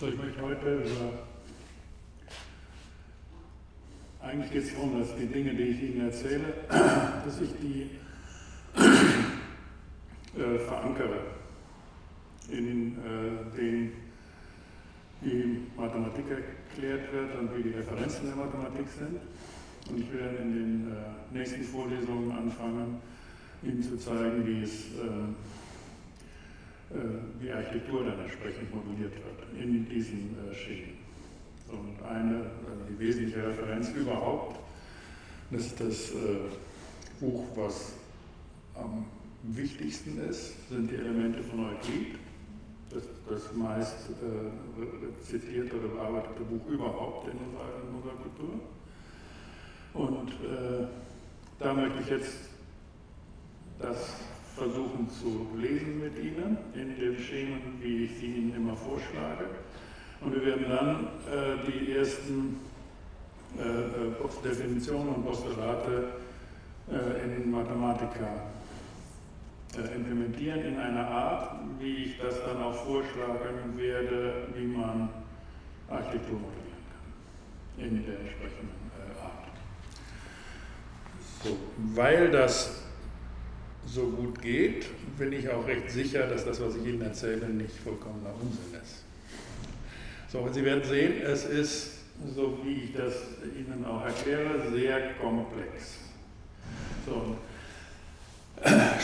So, ich möchte heute über. Eigentlich geht es darum, dass die Dinge, die ich Ihnen erzähle, dass ich die äh, verankere in äh, den, wie Mathematik erklärt wird und wie die Referenzen der Mathematik sind. Und ich werde in den äh, nächsten Vorlesungen anfangen, Ihnen zu zeigen, wie es äh, die Architektur dann entsprechend moduliert wird in diesen äh, Schichten. Und eine, also die wesentliche Referenz überhaupt, ist das äh, Buch, was am wichtigsten ist, sind die Elemente von Euklid. Das, das meist äh, zitierte oder bearbeitete Buch überhaupt in unserer, in unserer Kultur. Und äh, da möchte ich jetzt das versuchen zu lesen mit Ihnen in den Schemen, wie ich sie Ihnen immer vorschlage. Und wir werden dann äh, die ersten äh, äh Definitionen und Postulate äh, in Mathematika äh, implementieren in einer Art, wie ich das dann auch vorschlagen werde, wie man Architektur modellieren kann in der entsprechenden äh, Art. So, weil das so gut geht, bin ich auch recht sicher, dass das, was ich Ihnen erzähle, nicht vollkommener Unsinn ist. So, und Sie werden sehen, es ist, so wie ich das Ihnen auch erkläre, sehr komplex. So,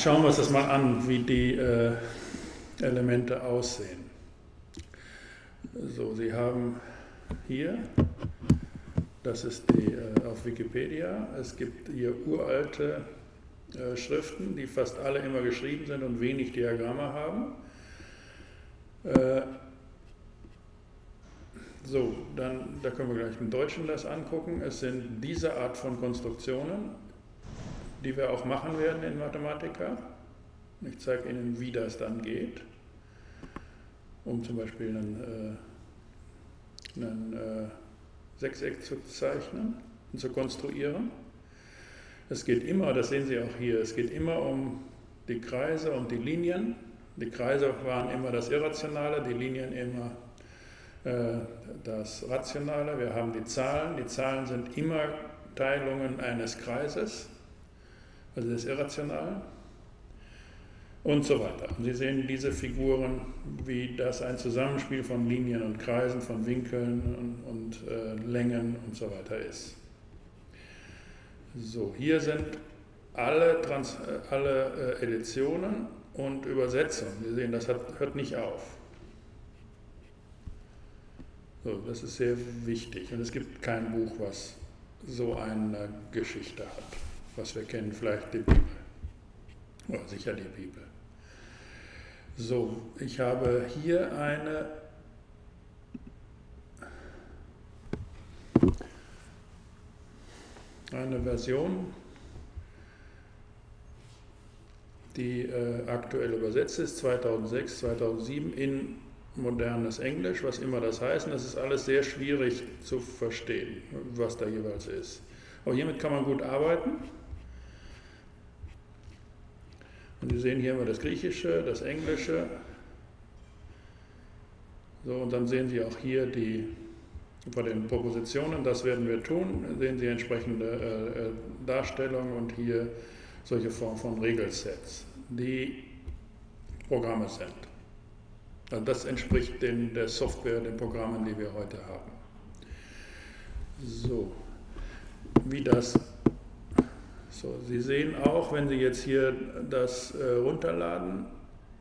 schauen wir uns das mal an, wie die äh, Elemente aussehen. So, Sie haben hier, das ist die äh, auf Wikipedia, es gibt hier uralte äh, Schriften, die fast alle immer geschrieben sind und wenig Diagramme haben. Äh, so, dann, da können wir gleich im Deutschen das angucken. Es sind diese Art von Konstruktionen, die wir auch machen werden in Mathematika. Ich zeige Ihnen, wie das dann geht, um zum Beispiel einen, äh, einen äh, Sechseck zu zeichnen und zu konstruieren. Es geht immer, das sehen Sie auch hier, es geht immer um die Kreise und die Linien. Die Kreise waren immer das Irrationale, die Linien immer äh, das Rationale. Wir haben die Zahlen. Die Zahlen sind immer Teilungen eines Kreises, also das Irrationale. Und so weiter. Sie sehen diese Figuren, wie das ein Zusammenspiel von Linien und Kreisen, von Winkeln und, und äh, Längen und so weiter ist. So, hier sind alle, Trans alle äh, Editionen und Übersetzungen. Sie sehen, das hat, hört nicht auf. So, das ist sehr wichtig. Und es gibt kein Buch, was so eine Geschichte hat. Was wir kennen, vielleicht die Bibel. Oder sicher die Bibel. So, ich habe hier eine eine Version, die äh, aktuell übersetzt ist, 2006, 2007 in modernes Englisch, was immer das heißt. Und das ist alles sehr schwierig zu verstehen, was da jeweils ist. Aber hiermit kann man gut arbeiten. Und Sie sehen hier immer das Griechische, das Englische. So, und dann sehen Sie auch hier die bei den Propositionen, das werden wir tun, sehen Sie entsprechende äh, äh, Darstellungen und hier solche Form von Regelsets, die Programme sind. Also das entspricht den, der Software, den Programmen, die wir heute haben. So, wie das. So, Sie sehen auch, wenn Sie jetzt hier das äh, runterladen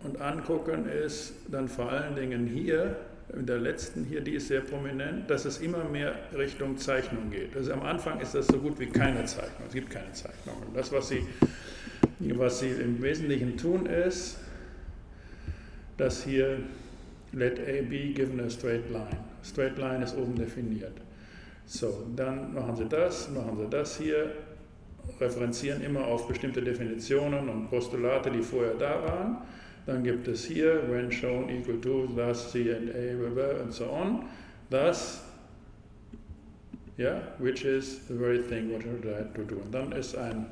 und angucken, ist dann vor allen Dingen hier in der letzten hier, die ist sehr prominent, dass es immer mehr Richtung Zeichnung geht. Also am Anfang ist das so gut wie keine Zeichnung. Es gibt keine Zeichnung. Das, was Sie, was Sie im Wesentlichen tun, ist, dass hier let A be given a straight line. Straight line ist oben definiert. So, dann machen Sie das, machen Sie das hier, referenzieren immer auf bestimmte Definitionen und Postulate, die vorher da waren dann gibt es hier, when shown equal to, thus C and A, and so on. Thus, yeah, which is the very thing what I tried to do. Und dann ist, ein,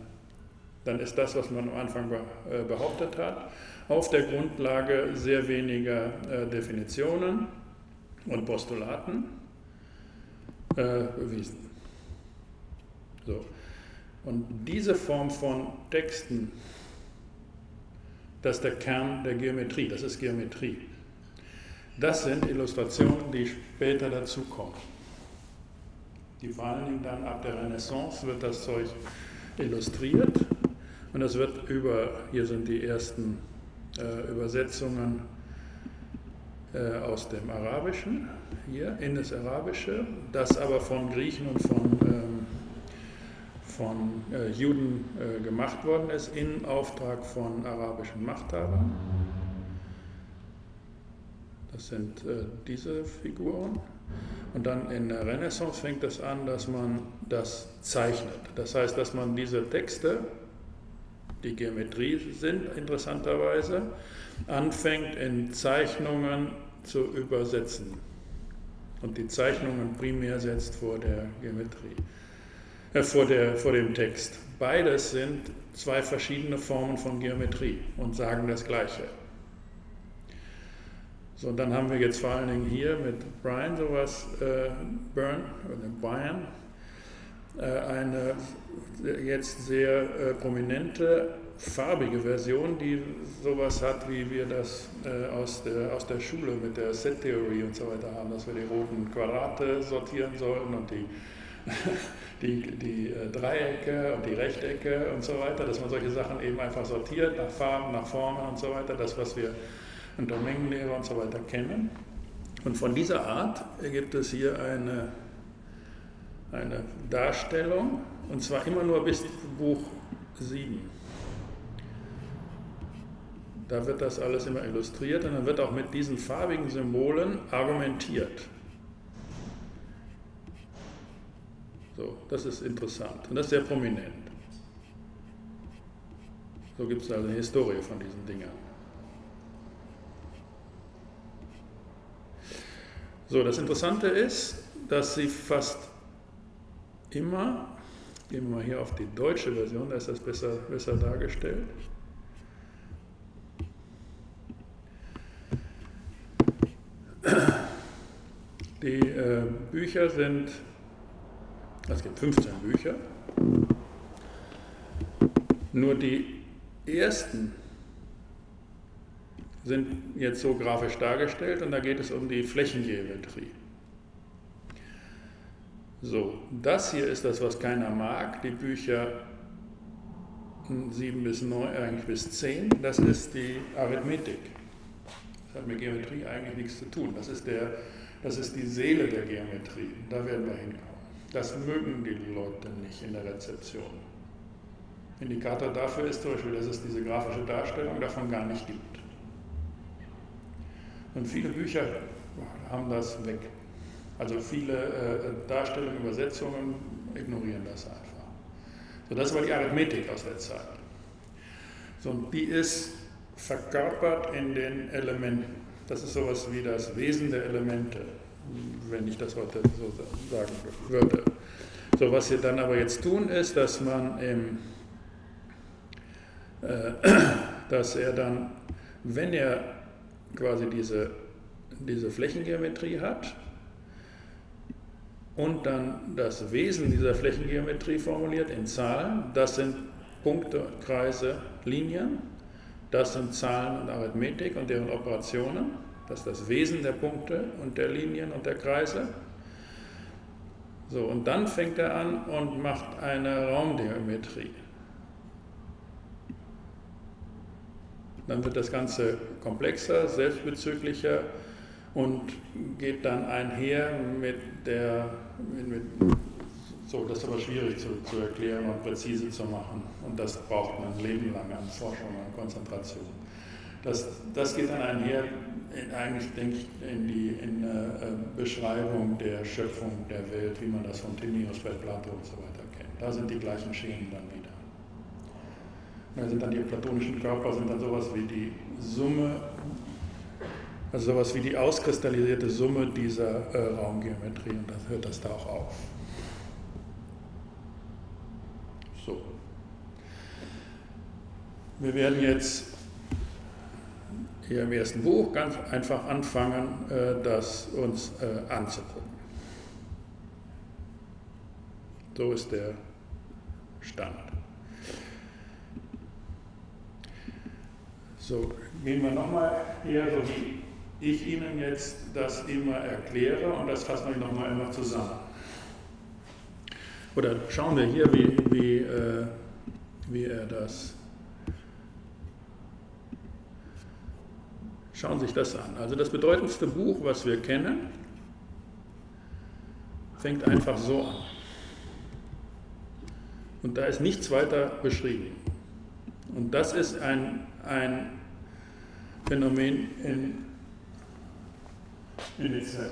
dann ist das, was man am Anfang äh, behauptet hat, auf der Grundlage sehr weniger äh, Definitionen und Postulaten äh, bewiesen. So. Und diese Form von Texten, das ist der Kern der Geometrie, das ist Geometrie. Das sind Illustrationen, die später dazukommen. Die vor allen Dingen dann ab der Renaissance wird das Zeug illustriert und das wird über, hier sind die ersten äh, Übersetzungen äh, aus dem Arabischen, hier in das Arabische, das aber von Griechen und von, ähm, von äh, Juden äh, gemacht worden ist, in Auftrag von arabischen Machthabern. Das sind äh, diese Figuren. Und dann in der Renaissance fängt es an, dass man das zeichnet. Das heißt, dass man diese Texte, die Geometrie sind interessanterweise, anfängt in Zeichnungen zu übersetzen. Und die Zeichnungen primär setzt vor der Geometrie, äh, vor, der, vor dem Text. Beides sind zwei verschiedene Formen von Geometrie und sagen das Gleiche. So, und dann haben wir jetzt vor allen Dingen hier mit Brian sowas, äh, Burn, oder Brian, äh, eine jetzt sehr äh, prominente farbige Version, die sowas hat, wie wir das äh, aus, der, aus der Schule mit der Set Theory und so weiter haben, dass wir die roten Quadrate sortieren sollten und die, die, die äh, Dreiecke und die Rechtecke und so weiter, dass man solche Sachen eben einfach sortiert nach Farben, nach Formen und so weiter, das, was wir unter Mengenlehre und so weiter kennen. Und von dieser Art gibt es hier eine, eine Darstellung, und zwar immer nur bis Buch 7. Da wird das alles immer illustriert und dann wird auch mit diesen farbigen Symbolen argumentiert. So, das ist interessant und das ist sehr prominent. So gibt es also eine Historie von diesen Dingern. So, das Interessante ist, dass sie fast immer, gehen wir mal hier auf die deutsche Version, da ist das besser, besser dargestellt. Die äh, Bücher sind, es gibt 15 Bücher, nur die ersten sind jetzt so grafisch dargestellt und da geht es um die Flächengeometrie. So, das hier ist das, was keiner mag, die Bücher 7 bis 9, eigentlich bis 10, das ist die Arithmetik. Das hat mit Geometrie eigentlich nichts zu tun. Das ist, der, das ist die Seele der Geometrie. Da werden wir hinkommen. Das mögen die Leute nicht in der Rezeption. Indikator dafür ist zum Beispiel, dass es diese grafische Darstellung davon gar nicht gibt. Und viele Bücher haben das weg. Also viele äh, Darstellungen, Übersetzungen ignorieren das einfach. So, das war die Arithmetik aus der Zeit. So, und die ist verkörpert in den Elementen. Das ist sowas wie das Wesen der Elemente, wenn ich das heute so sagen würde. So, was wir dann aber jetzt tun, ist, dass man im, äh, dass er dann, wenn er quasi diese, diese Flächengeometrie hat und dann das Wesen dieser Flächengeometrie formuliert in Zahlen. Das sind Punkte, Kreise, Linien. Das sind Zahlen und Arithmetik und deren Operationen. Das ist das Wesen der Punkte und der Linien und der Kreise. So, und dann fängt er an und macht eine Raumgeometrie. Dann wird das Ganze komplexer, selbstbezüglicher und geht dann einher mit der, mit, so, das ist aber schwierig zu, zu, erklären und präzise zu machen. Und das braucht man ein Leben lang an Forschung und Konzentration. Das, das geht dann einher, in, eigentlich denke ich, in die in, äh, Beschreibung der Schöpfung der Welt, wie man das von Timaeus bei Plato und so weiter kennt. Da sind die gleichen Schemen dann wieder. Da sind dann die platonischen Körper, sind dann sowas wie die Summe, also sowas wie die auskristallisierte Summe dieser äh, Raumgeometrie und dann hört das da auch auf. So. Wir werden jetzt hier im ersten Buch ganz einfach anfangen, äh, das uns äh, anzugucken. So ist der Stand. So, gehen wir nochmal hier, so wie ich Ihnen jetzt das immer erkläre und das fassen wir nochmal immer zusammen. Oder schauen wir hier, wie, wie, äh, wie er das. Schauen Sie sich das an. Also das bedeutendste Buch, was wir kennen, fängt einfach so an. Und da ist nichts weiter beschrieben. Und das ist ein, ein Phänomen in, in itself.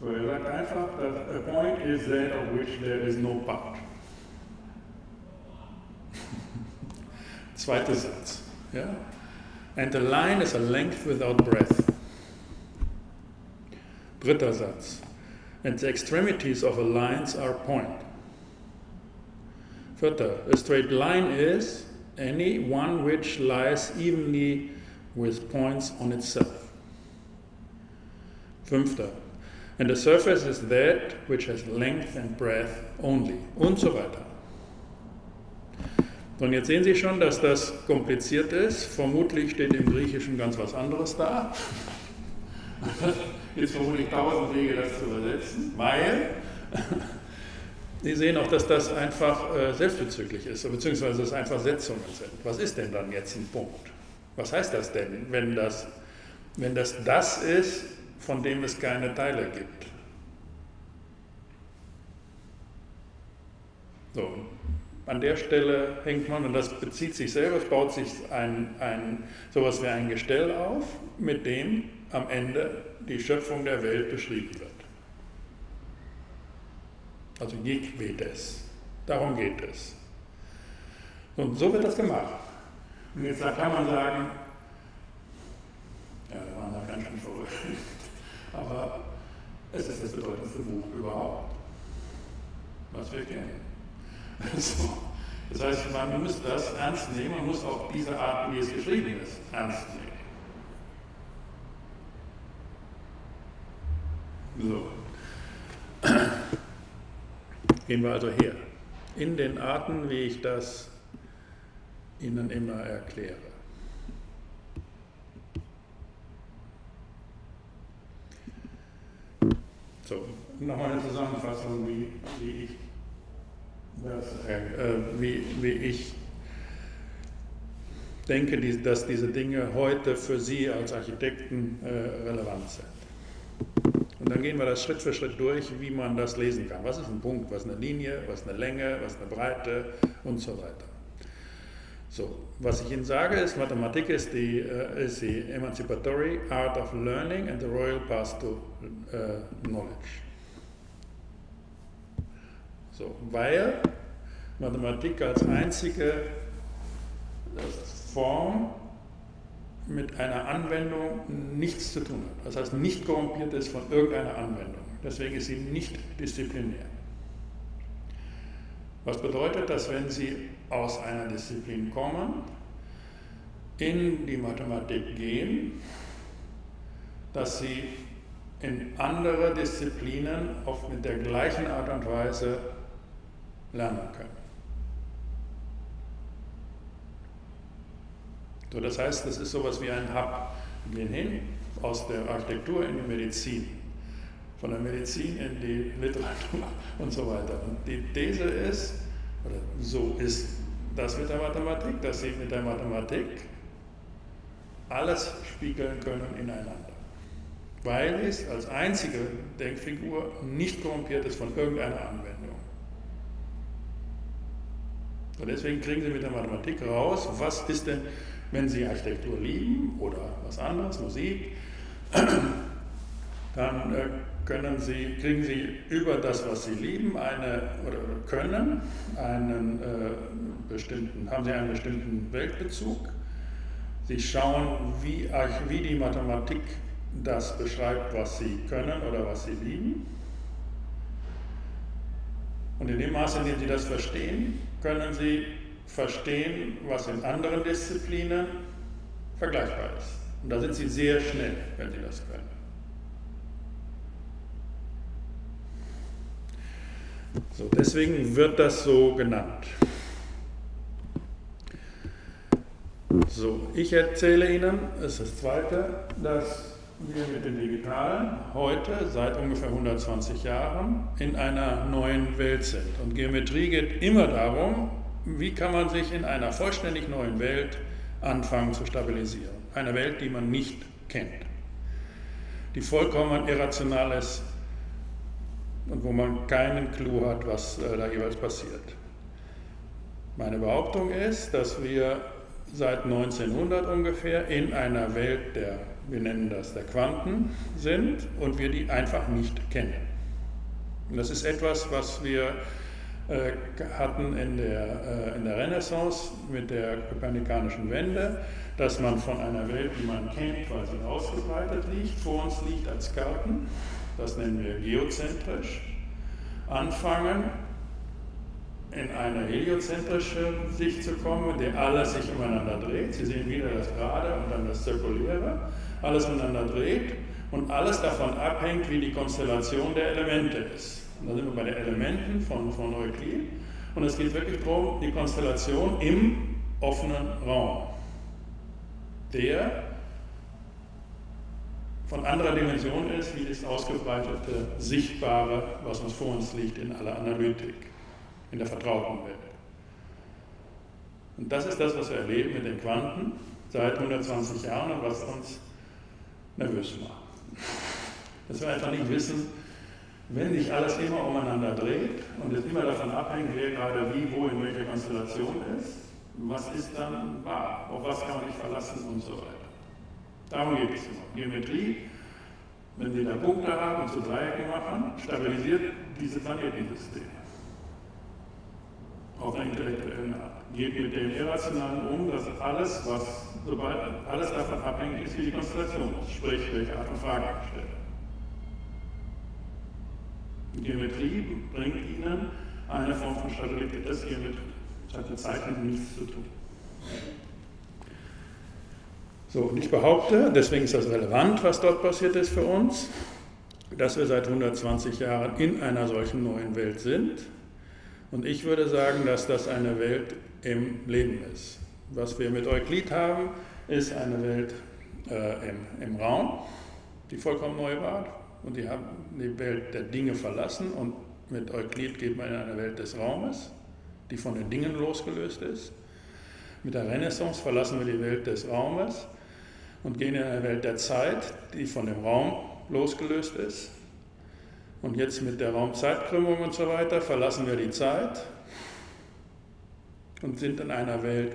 So, er sagt einfach, a point is that of which there is no part. Zweiter Satz. Ja? And a line is a length without breadth. Dritter Satz. And the extremities of a line are point. Vierter. A straight line is any one which lies evenly with points on itself. Fünfter. And the surface is that which has length and breadth only. Und so weiter. Und jetzt sehen Sie schon, dass das kompliziert ist. Vermutlich steht im Griechischen ganz was anderes da. Jetzt vermutlich tausend Wege, das zu übersetzen, weil Sie sehen auch, dass das einfach äh, selbstbezüglich ist, beziehungsweise es einfach Setzungen sind. Was ist denn dann jetzt ein Punkt? Was heißt das denn, wenn das, wenn das das ist, von dem es keine Teile gibt? So, an der Stelle hängt man, und das bezieht sich selber, es baut sich ein, ein, sowas wie ein Gestell auf, mit dem am Ende die Schöpfung der Welt beschrieben wird. Also Jekvedes. Darum geht es. Und so wird das gemacht. Und jetzt kann man sagen, ja, wir waren da ganz schön verrückt, aber es ist das bedeutendste Buch überhaupt, was wir kennen. So. Das heißt, man muss das ernst nehmen, man muss auch diese Art, wie es geschrieben ist, ernst nehmen. So. Gehen wir also her. In den Arten, wie ich das Ihnen immer erkläre. So, nochmal eine Zusammenfassung, wie, wie ich wie, wie ich denke, dass diese Dinge heute für Sie als Architekten äh, relevant sind. Und dann gehen wir das Schritt für Schritt durch, wie man das lesen kann. Was ist ein Punkt, was eine Linie, was eine Länge, was eine Breite und so weiter. So, was ich Ihnen sage, ist, Mathematik ist die, äh, ist die Emancipatory Art of Learning and the Royal Path to äh, Knowledge. So, weil Mathematik als einzige Form mit einer Anwendung nichts zu tun hat. Das heißt, nicht korrumpiert ist von irgendeiner Anwendung. Deswegen ist sie nicht disziplinär. Was bedeutet, dass wenn Sie aus einer Disziplin kommen, in die Mathematik gehen, dass Sie in andere Disziplinen auf mit der gleichen Art und Weise lernen können. So, das heißt, das ist sowas wie ein Hub. Wir gehen hin aus der Architektur in die Medizin, von der Medizin in die Literatur und so weiter. Und die These ist, oder so ist das mit der Mathematik, dass sie mit der Mathematik alles spiegeln können ineinander. Weil es als einzige Denkfigur nicht korrumpiert ist von irgendeiner Anwendung. Und deswegen kriegen Sie mit der Mathematik raus, was ist denn wenn Sie Architektur lieben oder was anderes, Musik, dann äh, können Sie, kriegen Sie über das, was Sie lieben, eine, oder können, einen äh, bestimmten, haben Sie einen bestimmten Weltbezug. Sie schauen, wie, wie die Mathematik das beschreibt, was Sie können oder was Sie lieben. Und in dem Maße, in dem Sie das verstehen, können Sie verstehen, was in anderen Disziplinen vergleichbar ist. Und da sind sie sehr schnell, wenn sie das können. So, deswegen wird das so genannt. So, ich erzähle Ihnen, das ist das Zweite, dass wir mit den Digitalen heute seit ungefähr 120 Jahren in einer neuen Welt sind. Und Geometrie geht immer darum, wie kann man sich in einer vollständig neuen Welt anfangen zu stabilisieren. Eine Welt, die man nicht kennt, die vollkommen irrational ist und wo man keinen Clou hat, was äh, da jeweils passiert. Meine Behauptung ist, dass wir seit 1900 ungefähr in einer Welt der, wir nennen das der Quanten sind und wir die einfach nicht kennen. Das ist etwas, was wir äh, hatten in der, äh, in der Renaissance mit der kopernikanischen Wende, dass man von einer Welt, die man kennt, sie ausgebreitet liegt, vor uns liegt als Garten, das nennen wir geozentrisch, anfangen in eine heliozentrische Sicht zu kommen, in der alles sich umeinander dreht. Sie sehen wieder das Gerade und dann das Zirkuläre, alles miteinander dreht und alles davon abhängt, wie die Konstellation der Elemente ist. Und da sind wir bei den Elementen von, von Euklid und es geht wirklich darum, die Konstellation im offenen Raum, der von anderer Dimension ist, wie das ausgebreitete, sichtbare, was uns vor uns liegt in aller Analytik in der vertrauten Welt. Und das ist das, was wir erleben mit den Quanten seit 120 Jahren und was uns nervös macht. Dass wir einfach nicht wissen, wenn sich alles immer umeinander dreht und es immer davon abhängt, wer gerade wie, wo, in welcher Konstellation ist, was ist dann wahr, auf was kann man sich verlassen und so weiter. Darum geht es immer. Geometrie, wenn Sie da Punkte haben und zu Dreiecken machen, stabilisiert diese Planetensysteme auf einer intellektuellen Art. Geht mit dem Irrationalen um, dass alles, was, sobald alles davon abhängig ist, wie die Konstellation ist, sprich, welche Art von Frage ich stelle. Geometrie bringt Ihnen eine Form von Stabilität. Das ist Geometrie. Das hat mit Zeichen nichts zu tun. So, und ich behaupte, deswegen ist das relevant, was dort passiert ist für uns, dass wir seit 120 Jahren in einer solchen neuen Welt sind, und ich würde sagen, dass das eine Welt im Leben ist. Was wir mit Euklid haben, ist eine Welt äh, im, im, Raum, die vollkommen neu war. Und die haben die Welt der Dinge verlassen. Und mit Euklid geht man in eine Welt des Raumes, die von den Dingen losgelöst ist. Mit der Renaissance verlassen wir die Welt des Raumes und gehen in eine Welt der Zeit, die von dem Raum losgelöst ist. Und jetzt mit der Raumzeitkrümmung und so weiter verlassen wir die Zeit und sind in einer Welt,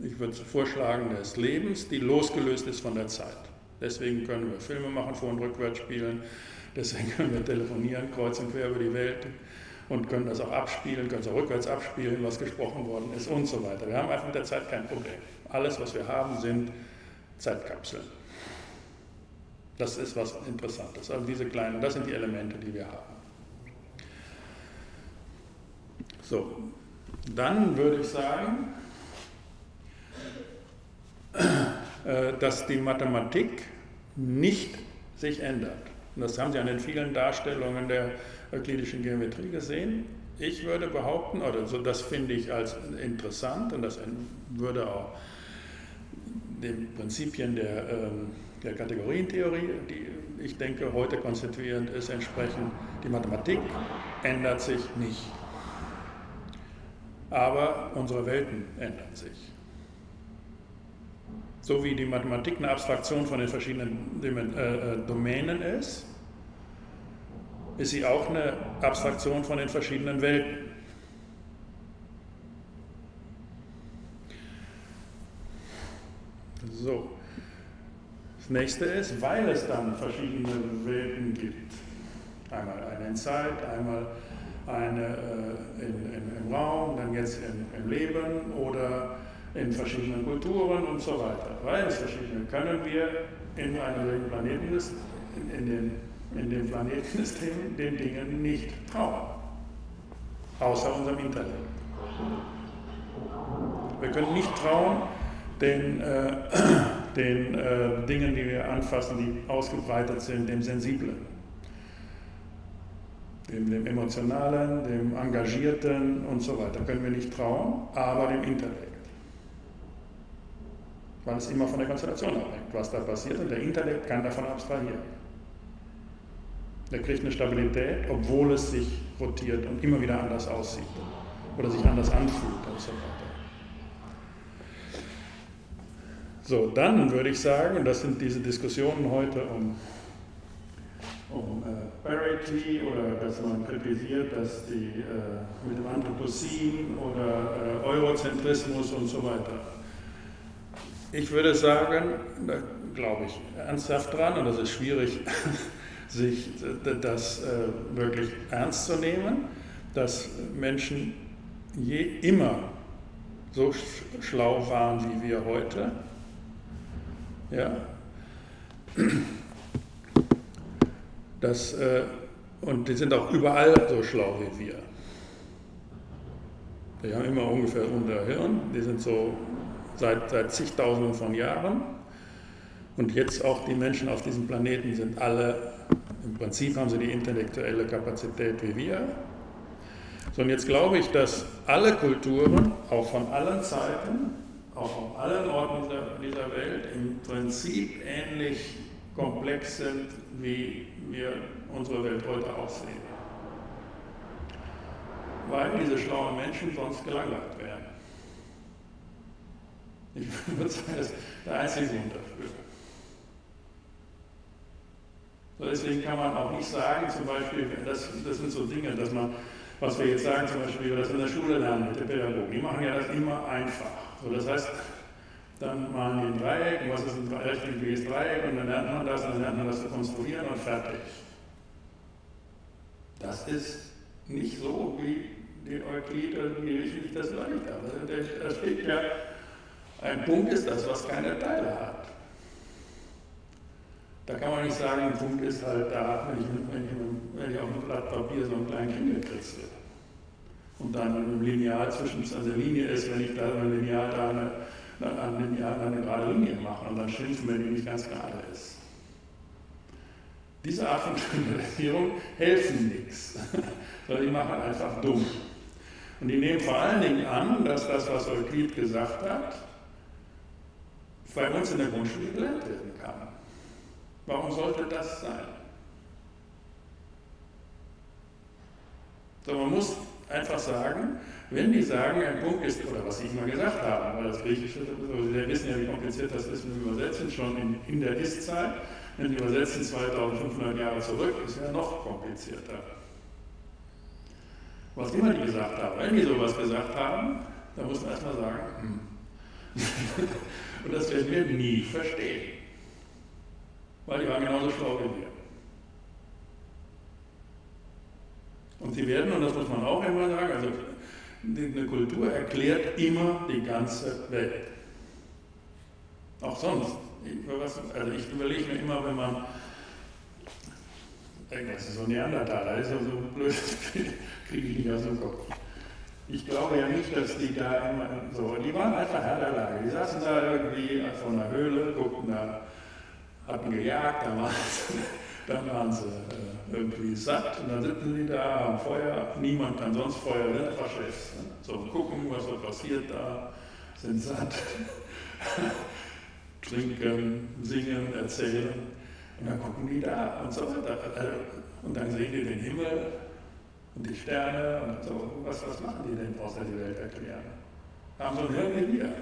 ich würde vorschlagen, des Lebens, die losgelöst ist von der Zeit. Deswegen können wir Filme machen, vor und rückwärts spielen, deswegen können wir telefonieren, kreuz und quer über die Welt und können das auch abspielen, können es auch rückwärts abspielen, was gesprochen worden ist und so weiter. Wir haben einfach mit der Zeit kein Problem. Alles, was wir haben, sind Zeitkapseln. Das ist was Interessantes. Also diese kleinen, das sind die Elemente, die wir haben. So, dann würde ich sagen, dass die Mathematik nicht sich ändert. Und das haben Sie an den vielen Darstellungen der euklidischen Geometrie gesehen. Ich würde behaupten, oder so, das finde ich als interessant und das würde auch den Prinzipien der ähm, der Kategorientheorie, die ich denke heute konstituierend ist, entsprechend. Die Mathematik ändert sich nicht. Aber unsere Welten ändern sich. So wie die Mathematik eine Abstraktion von den verschiedenen äh, äh, Domänen ist, ist sie auch eine Abstraktion von den verschiedenen Welten. So, das nächste ist, weil es dann verschiedene Welten gibt, einmal eine in Zeit, einmal eine äh, in, in, im Raum, dann jetzt in, im Leben oder in verschiedenen Kulturen und so weiter. Weil es verschiedene können wir in einem Planeten, in, den, in dem Planetensystem den Dingen nicht trauen, außer unserem Intellekt. Wir können nicht trauen, den äh, den äh, Dingen, die wir anfassen, die ausgebreitet sind, dem Sensiblen, dem, dem Emotionalen, dem Engagierten und so weiter. Können wir nicht trauen, aber dem Intellekt. Weil es immer von der Konstellation abhängt, was da passiert und der Intellekt kann davon abstrahieren. Der kriegt eine Stabilität, obwohl es sich rotiert und immer wieder anders aussieht oder sich anders anfühlt und so weiter. So, dann würde ich sagen, und das sind diese Diskussionen heute um, um äh, Parity oder dass man kritisiert, dass die äh, mit dem Anthropozän oder äh, Eurozentrismus und so weiter. Ich würde sagen, da glaube ich ernsthaft dran, und das ist schwierig, sich das äh, wirklich ernst zu nehmen, dass Menschen je immer so schlau waren wie wir heute ja? Das, äh, und die sind auch überall so schlau wie wir. Die haben immer ungefähr unser Hirn, die sind so seit, seit zigtausenden von Jahren. Und jetzt auch die Menschen auf diesem Planeten sind alle, im Prinzip haben sie die intellektuelle Kapazität wie wir. So, und jetzt glaube ich, dass alle Kulturen, auch von allen Zeiten, auch auf allen Orten dieser, Welt im Prinzip ähnlich komplex sind, wie wir unsere Welt heute aussehen. Weil diese schlauen Menschen sonst gelangweilt werden. Ich würde sagen, das ist der einzige Grund dafür. So deswegen kann man auch nicht sagen, zum Beispiel, das, das sind so Dinge, dass man, was wir jetzt sagen, zum Beispiel, wie wir in der Schule lernen mit der Pädagogik, die machen ja das immer einfach. So, das heißt, dann malen die ein Dreieck, was ist ein rechtwinkliges Dreieck und dann lernt man das, dann lernt man das zu konstruieren und fertig. Das ist nicht so, wie die Euklid irgendwie richtig das überlegt haben. Da steht ja, ein Punkt ist das, was keine Teile hat. Da kann man nicht sagen, ein Punkt ist halt da, wenn ich, wenn ich, wenn ich auf einem Blatt Papier so einen kleinen Kringel kritzel und dann ein Lineal zwischen, also Linie ist, wenn ich da ein Lineal da eine, an Lineal eine gerade Linie mache und dann schimpfen, wenn die nicht ganz gerade ist. Diese Art von Standardisierung helfen nichts, sondern die machen einfach dumm. Und die nehmen vor allen Dingen an, dass das, was Euklid gesagt hat, bei uns in der Grundschule gelernt werden kann. Warum sollte das sein? So, man muss einfach sagen, wenn die sagen, ein Punkt ist, oder was ich mal gesagt habe, weil das Griechische, wir wissen ja, wie kompliziert das ist mit dem Übersetzen, schon in, in der Ist-Zeit, wenn die übersetzen 2500 Jahre zurück, ist ja noch komplizierter. Was immer die gesagt haben, wenn die sowas gesagt haben, dann muss man erstmal sagen, hm. Und das werden wir nie verstehen. Weil die waren genauso schlau wie wir. Und sie werden, und das muss man auch immer sagen, also eine Kultur erklärt immer die ganze Welt. Auch sonst. Also ich überlege mir immer, wenn man, das ist so Neandertaler, das ist so blöd, kriege ich nicht aus dem Kopf. Ich glaube ja nicht, dass die da immer so, die waren einfach Herr der Lage. Die saßen da irgendwie vor einer Höhle, guckten da, hatten gejagt, da war dann waren sie irgendwie satt und dann sitzen sie da am Feuer. Niemand kann sonst Feuer, ne? einfach Chefs. Ne? So, gucken, was so passiert da, sind satt, trinken, singen, erzählen. Und dann gucken die da und so weiter. Äh, und dann sehen die den Himmel und die Sterne und so. Was, was machen die denn außer die Welt erklären? Haben so ein Hirn wie wir.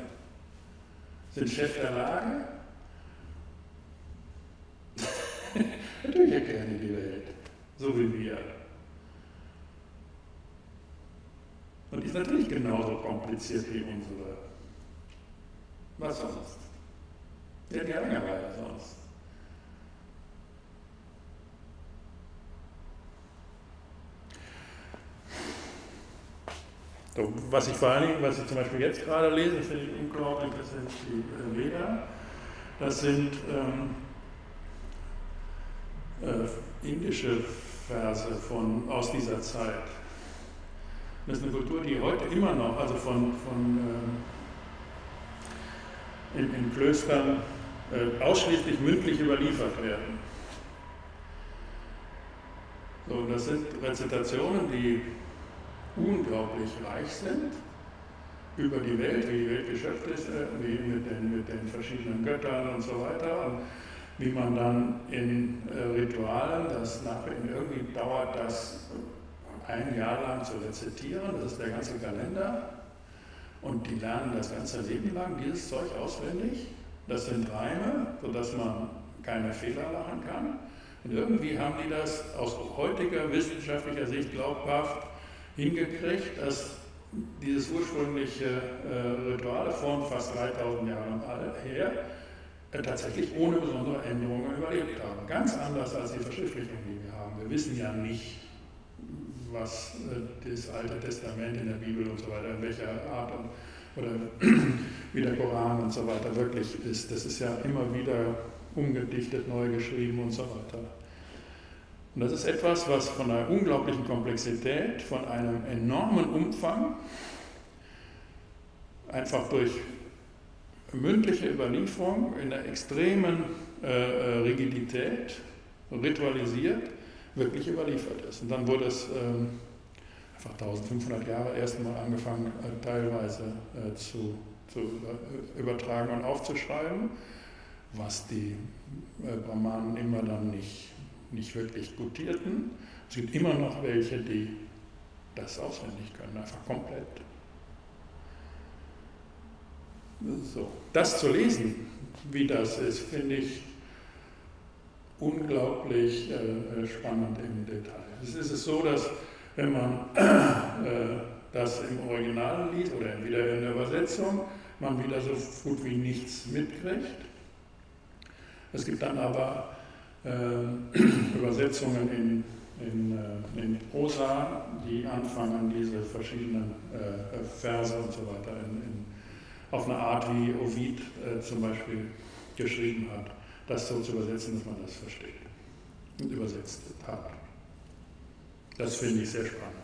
Sind Chef der Lage Natürlich erklären die die Welt, so wie wir. Und ist natürlich genauso kompliziert wie unsere. Was sonst? Der hat ja Langeweile sonst. So, was ich vor allen Dingen, was ich zum Beispiel jetzt gerade lese, finde ich unglaublich, das sind die Veda. Das sind ähm, äh, indische Verse von, aus dieser Zeit. Das ist eine Kultur, die heute immer noch, also von, von äh, in, in, Klöstern äh, ausschließlich mündlich überliefert werden. So, das sind Rezitationen, die unglaublich reich sind über die Welt, wie die Welt geschöpft ist, äh, wie mit den, mit den verschiedenen Göttern und so weiter. Und wie man dann in äh, Ritualen, das nach, irgendwie dauert das ein Jahr lang zu rezitieren, das ist der ganze Kalender. Und die lernen das ganze Leben lang dieses Zeug auswendig. Das sind Reime, sodass man keine Fehler machen kann. Und irgendwie haben die das aus heutiger wissenschaftlicher Sicht glaubhaft hingekriegt, dass dieses ursprüngliche äh, Ritual von fast 3000 Jahren her äh, tatsächlich ohne besondere Änderungen überlebt haben. Ganz anders als die Verschriftlichung, die wir haben. Wir wissen ja nicht, was äh, das Alte Testament in der Bibel und so weiter, in welcher Art und, oder wie der Koran und so weiter wirklich ist. Das ist ja immer wieder umgedichtet, neu geschrieben und so weiter. Und das ist etwas, was von einer unglaublichen Komplexität, von einem enormen Umfang, einfach durch mündliche Überlieferung in der extremen äh, äh Rigidität ritualisiert, wirklich überliefert ist. Und dann wurde es ähm, einfach 1500 Jahre erst einmal angefangen, äh, teilweise äh, zu, zu äh, übertragen und aufzuschreiben, was die äh, Brahmanen immer dann nicht nicht wirklich gutierten. Es gibt immer noch welche, die das auswendig können, einfach komplett. So. Das zu lesen, wie das ist, finde ich unglaublich äh, spannend im Detail. Es ist so, dass wenn man äh, das im Original liest oder wieder in der Übersetzung, man wieder so gut wie nichts mitkriegt. Es gibt dann aber äh, Übersetzungen in, in, äh, in, Prosa, die anfangen, diese verschiedenen äh, Verse und so weiter in, auf eine Art, wie Ovid äh, zum Beispiel geschrieben hat, das so zu übersetzen, dass man das versteht und übersetzt hat. Das finde ich sehr spannend.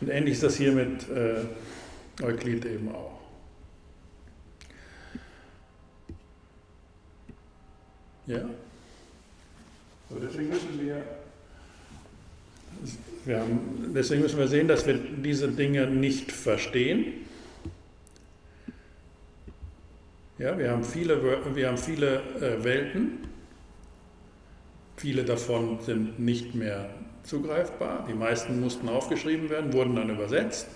Und ähnlich ist das hier mit äh, Euklid eben auch. Ja? So, deswegen müssen wir, wir haben, deswegen müssen wir sehen, dass wir diese Dinge nicht verstehen. Ja, wir haben viele, wir haben viele äh, Welten. Viele davon sind nicht mehr zugreifbar. Die meisten mussten aufgeschrieben werden, wurden dann übersetzt,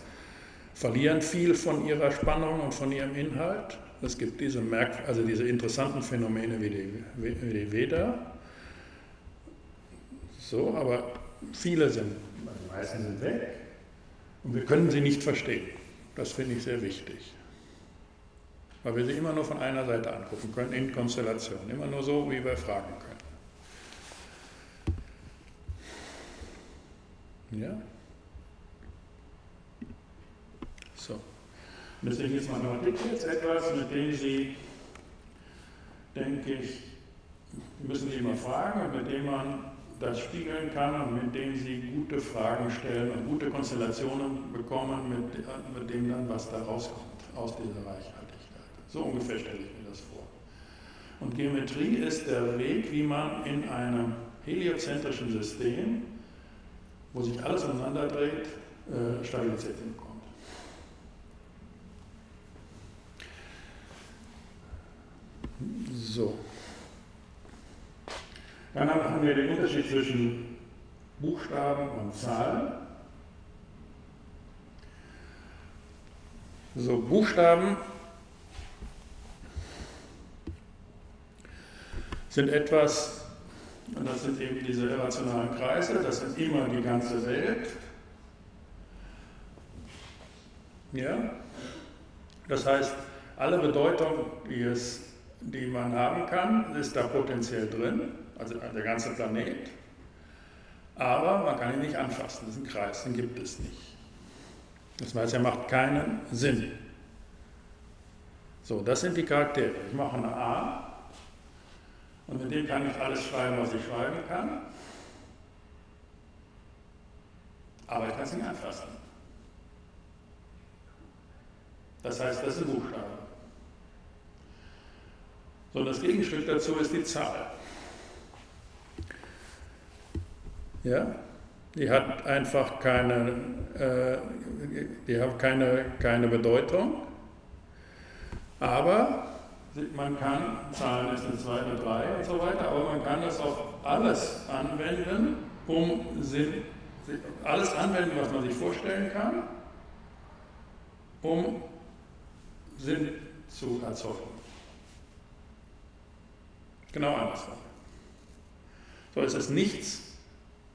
verlieren viel von ihrer Spannung und von ihrem Inhalt. Es gibt diese, Merk also diese interessanten Phänomene wie die, wie die Veda, so, aber viele sind, die meisten sind weg und wir können sie nicht verstehen. Das finde ich sehr wichtig. Weil wir sie immer nur von einer Seite angucken können, in Konstellation, immer nur so, wie wir fragen können. Ja? So. Deswegen ist Mathematik jetzt etwas, mit dem Sie, denke ich, müssen Sie immer fragen und mit dem man das spiegeln kann und mit dem sie gute Fragen stellen und gute Konstellationen bekommen, mit, mit dem dann was da rauskommt aus dieser Reichhaltigkeit. So ungefähr stelle ich mir das vor. Und Geometrie ist der Weg, wie man in einem heliozentrischen System, wo sich alles umeinander dreht, äh, Stabilität bekommt. So. Dann haben wir den Unterschied zwischen Buchstaben und Zahlen. So, Buchstaben sind etwas, und das sind eben diese irrationalen Kreise, das sind immer die ganze Welt. Ja? Das heißt, alle Bedeutung, die, es, die man haben kann, ist da potenziell drin also der ganze Planet. Aber man kann ihn nicht anfassen, ein Kreis, den gibt es nicht. Das heißt, er macht keinen Sinn. So, das sind die Charaktere. Ich mache eine A und mit dem kann ich alles schreiben, was ich schreiben kann. Aber ich kann es nicht anfassen. Das heißt, das ist ein Buchstabe. sondern das Gegenstück dazu ist die Zahl. Ja, die hat einfach keine, äh, die hat keine, keine Bedeutung, aber man kann, Zahlen ist eine 2, eine 3 und so weiter, aber man kann das auf alles anwenden, um Sinn, alles anwenden, was man sich vorstellen kann, um Sinn zu erzeugen. Genau andersrum. So ist es nichts,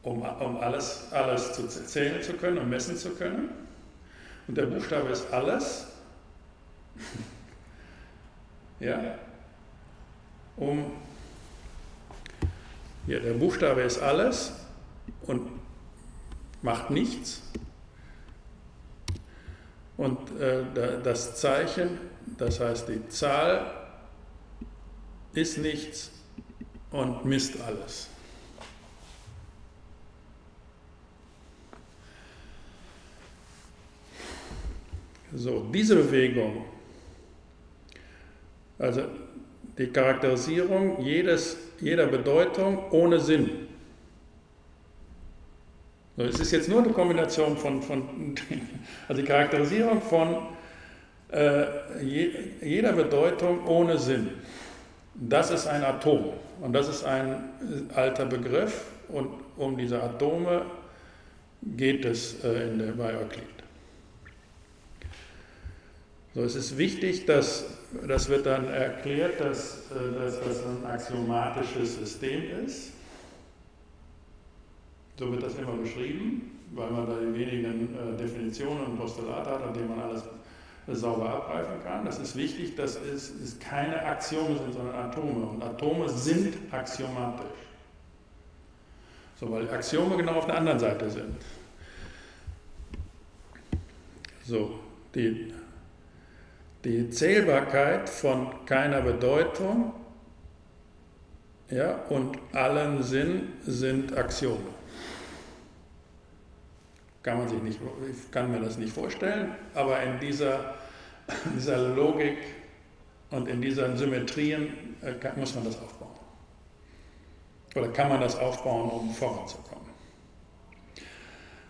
um, um alles, alles zu zählen zu können und messen zu können. Und der Buchstabe ist alles. ja, um hier, der Buchstabe ist alles und macht nichts. Und äh, das Zeichen, das heißt die Zahl, ist nichts und misst alles. So, diese Bewegung, also die Charakterisierung jedes, jeder Bedeutung ohne Sinn. So, es ist jetzt nur eine Kombination von, von also die Charakterisierung von äh, je, jeder Bedeutung ohne Sinn. Das ist ein Atom und das ist ein alter Begriff und um diese Atome geht es äh, in der, bei Euklid. So, es ist wichtig, dass, das wird dann erklärt, dass, äh, dass das ein axiomatisches System ist. So wird das immer beschrieben, weil man da die wenigen äh, Definitionen und Postulate hat, an denen man alles sauber abgreifen kann. Das ist wichtig, dass es, es keine Axiome sind, sondern Atome. Und Atome sind axiomatisch. So, weil Axiome genau auf der anderen Seite sind. So, die, die Zählbarkeit von keiner Bedeutung ja, und allen Sinn sind Axiome. Kann man sich nicht, kann mir das nicht vorstellen, aber in dieser dieser Logik und in diesen Symmetrien äh, muss man das aufbauen. Oder kann man das aufbauen, um voranzukommen.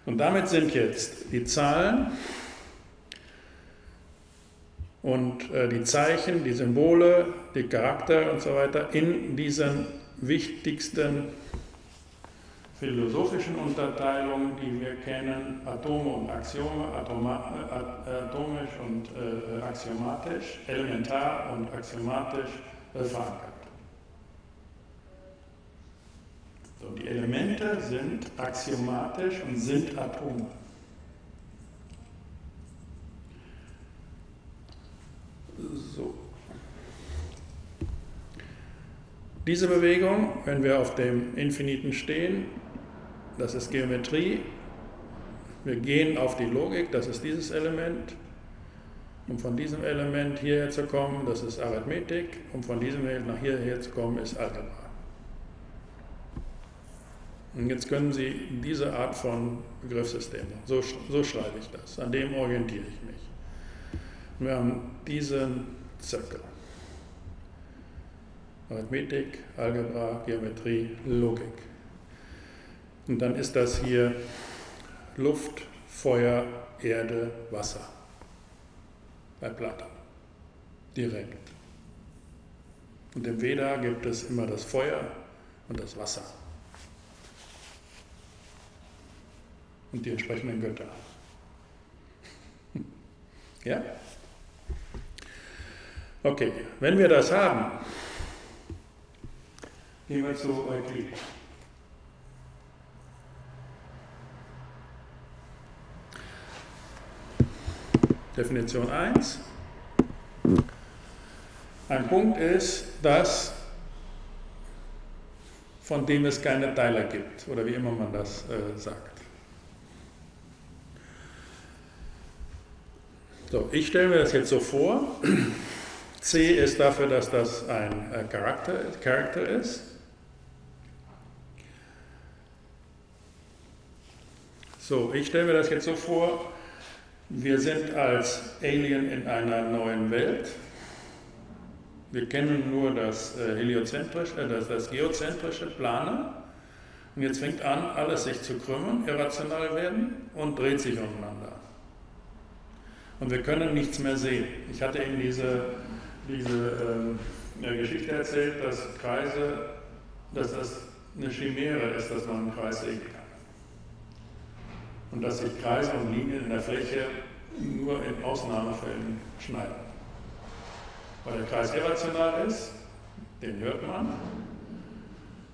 Und damit sind jetzt die Zahlen und äh, die Zeichen, die Symbole, die Charakter und so weiter in diesen wichtigsten philosophischen Unterteilungen, die wir kennen, Atome und Axiome, Atoma, äh, atomisch und äh, axiomatisch, elementar und axiomatisch äh, verankert. So, die Elemente sind axiomatisch und sind Atome. So. Diese Bewegung, wenn wir auf dem Infiniten stehen, das ist Geometrie. Wir gehen auf die Logik, das ist dieses Element. Um von diesem Element hierher zu kommen, das ist Arithmetik. Um von diesem Element nach hierher zu kommen, ist Algebra. Und jetzt können Sie diese Art von Begriffssystem, so, so schreibe ich das, an dem orientiere ich mich. wir haben diesen Zirkel. Arithmetik, Algebra, Geometrie, Logik. Und dann ist das hier Luft, Feuer, Erde, Wasser. Bei Platon. Direkt. Und im Veda gibt es immer das Feuer und das Wasser. Und die entsprechenden Götter. Ja? Okay, wenn wir das haben, gehen wir zu Euklid. Definition 1. Ein Punkt ist, dass von dem es keine Teiler gibt, oder wie immer man das äh, sagt. So, ich stelle mir das jetzt so vor. C ist dafür, dass das ein äh, Charakter, Charakter ist. So, ich stelle mir das jetzt so vor, wir sind als Alien in einer neuen Welt. Wir kennen nur das, äh, heliozentrische, äh, das, das geozentrische Planen. Und jetzt fängt an, alles sich zu krümmen, irrational werden und dreht sich umeinander. Und wir können nichts mehr sehen. Ich hatte Ihnen diese, diese äh, Geschichte erzählt, dass Kreise, dass das eine Chimäre ist, dass man einen Kreis sehen kann. Und dass sich Kreise und Linien in der Fläche nur in Ausnahmefällen schneiden. Weil der Kreis irrational ist, den hört man.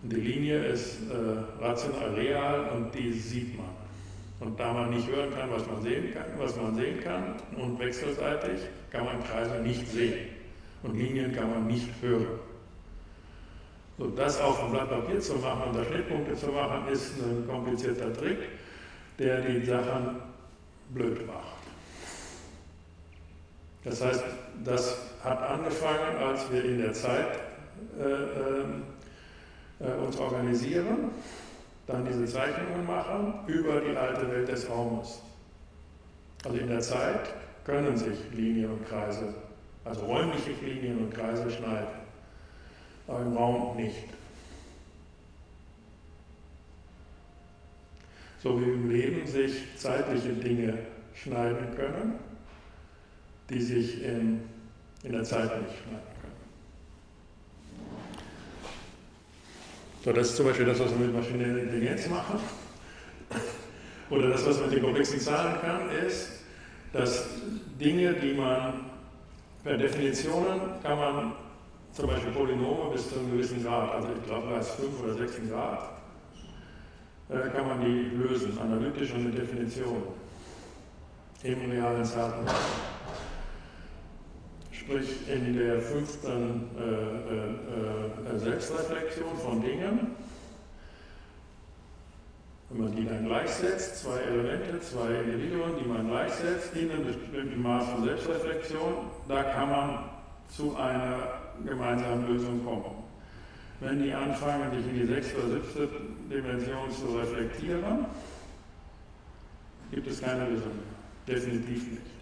Und die Linie ist äh, rational real und die sieht man. Und da man nicht hören kann, was man sehen kann, was man sehen kann, und wechselseitig kann man Kreise nicht sehen. Und Linien kann man nicht hören. So, das auf dem Blatt Papier zu machen und da Schnittpunkte zu machen, ist ein komplizierter Trick, der die Sachen blöd macht. Das heißt, das hat angefangen, als wir in der Zeit äh, ähm, äh, uns organisieren, dann diese Zeichnungen machen über die alte Welt des Raumes. Also in der Zeit können sich Linien und Kreise, also räumliche Linien und Kreise schneiden, aber im Raum nicht. So wie im Leben sich zeitliche Dinge schneiden können, die sich in, in der Zeit nicht schneiden können. So, das ist zum Beispiel das, was wir mit maschineller Intelligenz machen. Oder das, was man mit den komplexen Zahlen kann, ist, dass Dinge, die man per Definitionen kann man zum Beispiel Polynome bis zu einem gewissen Grad, also ich glaube, da ist 5 oder 6 Grad, kann man die lösen, analytisch und mit Definitionen im realen Zahlen sprich in der fünften äh, äh, äh, Selbstreflexion von Dingen. Wenn man die dann gleichsetzt, zwei Elemente, zwei Individuen, die man gleichsetzt, in einem bestimmten Maß von Selbstreflexion, da kann man zu einer gemeinsamen Lösung kommen. Wenn die anfangen, sich in die sechste oder siebte Dimension zu reflektieren, gibt es keine Lösung. Definitiv nicht.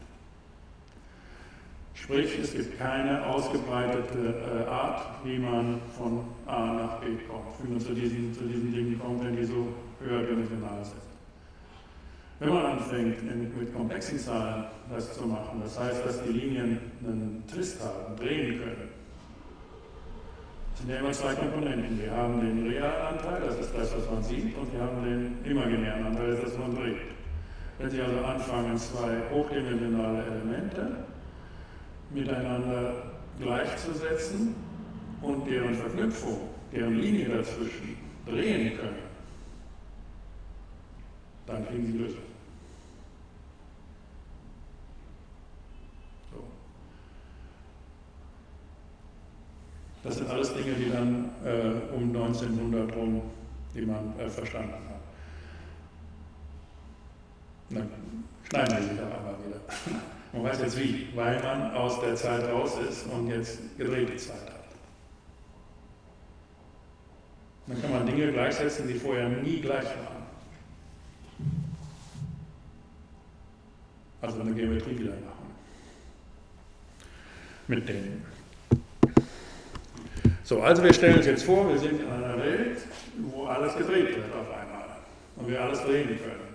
Sprich, es gibt keine ausgebreitete äh, Art, wie man von A nach B kommt, wie man zu diesen, zu diesen Dingen kommt, wenn die so höherdimensional sind. Wenn man anfängt, mit, komplexen Zahlen das zu machen, das heißt, dass die Linien einen Twist haben, drehen können, sind ja immer zwei Komponenten. Wir haben den realen Anteil, das ist das, was man sieht, und wir haben den imaginären Anteil, das ist das, was man dreht. Wenn Sie also anfangen, zwei hochdimensionale Elemente miteinander gleichzusetzen und deren Verknüpfung, deren Linie dazwischen drehen können, dann kriegen Sie Lösung. Das sind alles Dinge, die dann äh, um 1900 rum, die man äh, verstanden hat. Dann schneiden wir sie da aber wieder. Man weiß jetzt wie, weil man aus der Zeit raus ist und jetzt gedrehte Zeit hat. Dann kann man Dinge gleichsetzen, die vorher nie gleich waren. Also eine Geometrie wieder machen. Mit denen. So, also wir stellen uns jetzt vor, wir sind in einer Welt, wo alles gedreht wird auf einmal. Und wir alles drehen können.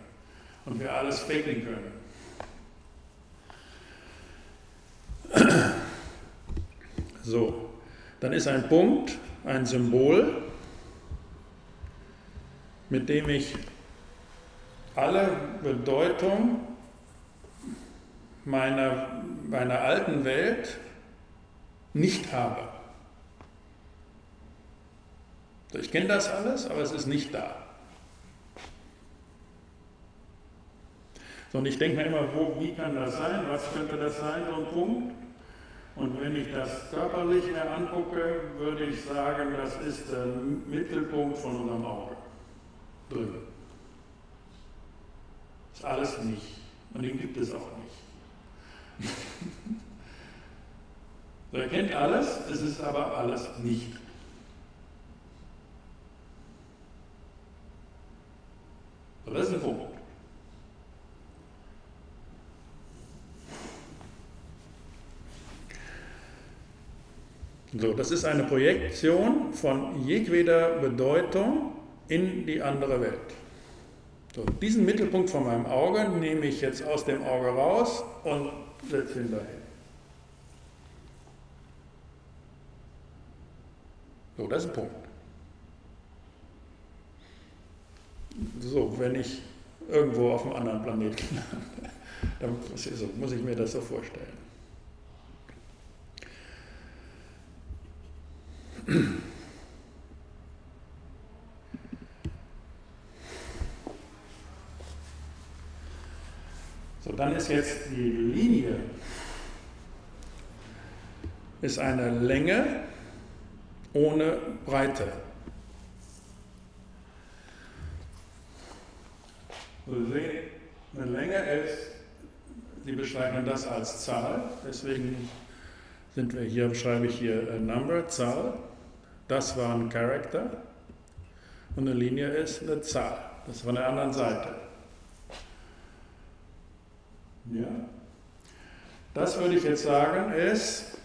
Und wir alles faken können. So, dann ist ein Punkt ein Symbol, mit dem ich alle Bedeutung meiner, meiner alten Welt nicht habe. Ich kenne das alles, aber es ist nicht da. So, und ich denke mir immer, wo, wie kann das sein? Was könnte das sein, so ein Punkt? Und wenn ich das körperlich mir angucke, würde ich sagen, das ist der Mittelpunkt von unserem Auge. Drin. Ist alles nicht. Und den gibt es auch nicht. so, er kennt alles, es ist aber alles nicht. So, das ist ein Punkt. So, das ist eine Projektion von jedweder Bedeutung in die andere Welt. So, diesen Mittelpunkt von meinem Auge nehme ich jetzt aus dem Auge raus und setze ihn dahin. So, das ist ein Punkt. So, wenn ich irgendwo auf einem anderen Planeten lande, dann muss ich mir das so vorstellen. So, dann ist jetzt die Linie ist eine Länge ohne Breite. Eine Länge ist, Sie beschreiben das als Zahl, deswegen sind wir hier, schreibe ich hier a Number, Zahl. Das war ein Character und eine Linie ist eine Zahl. Das von der anderen Seite. Ja. Das würde ich jetzt sagen ist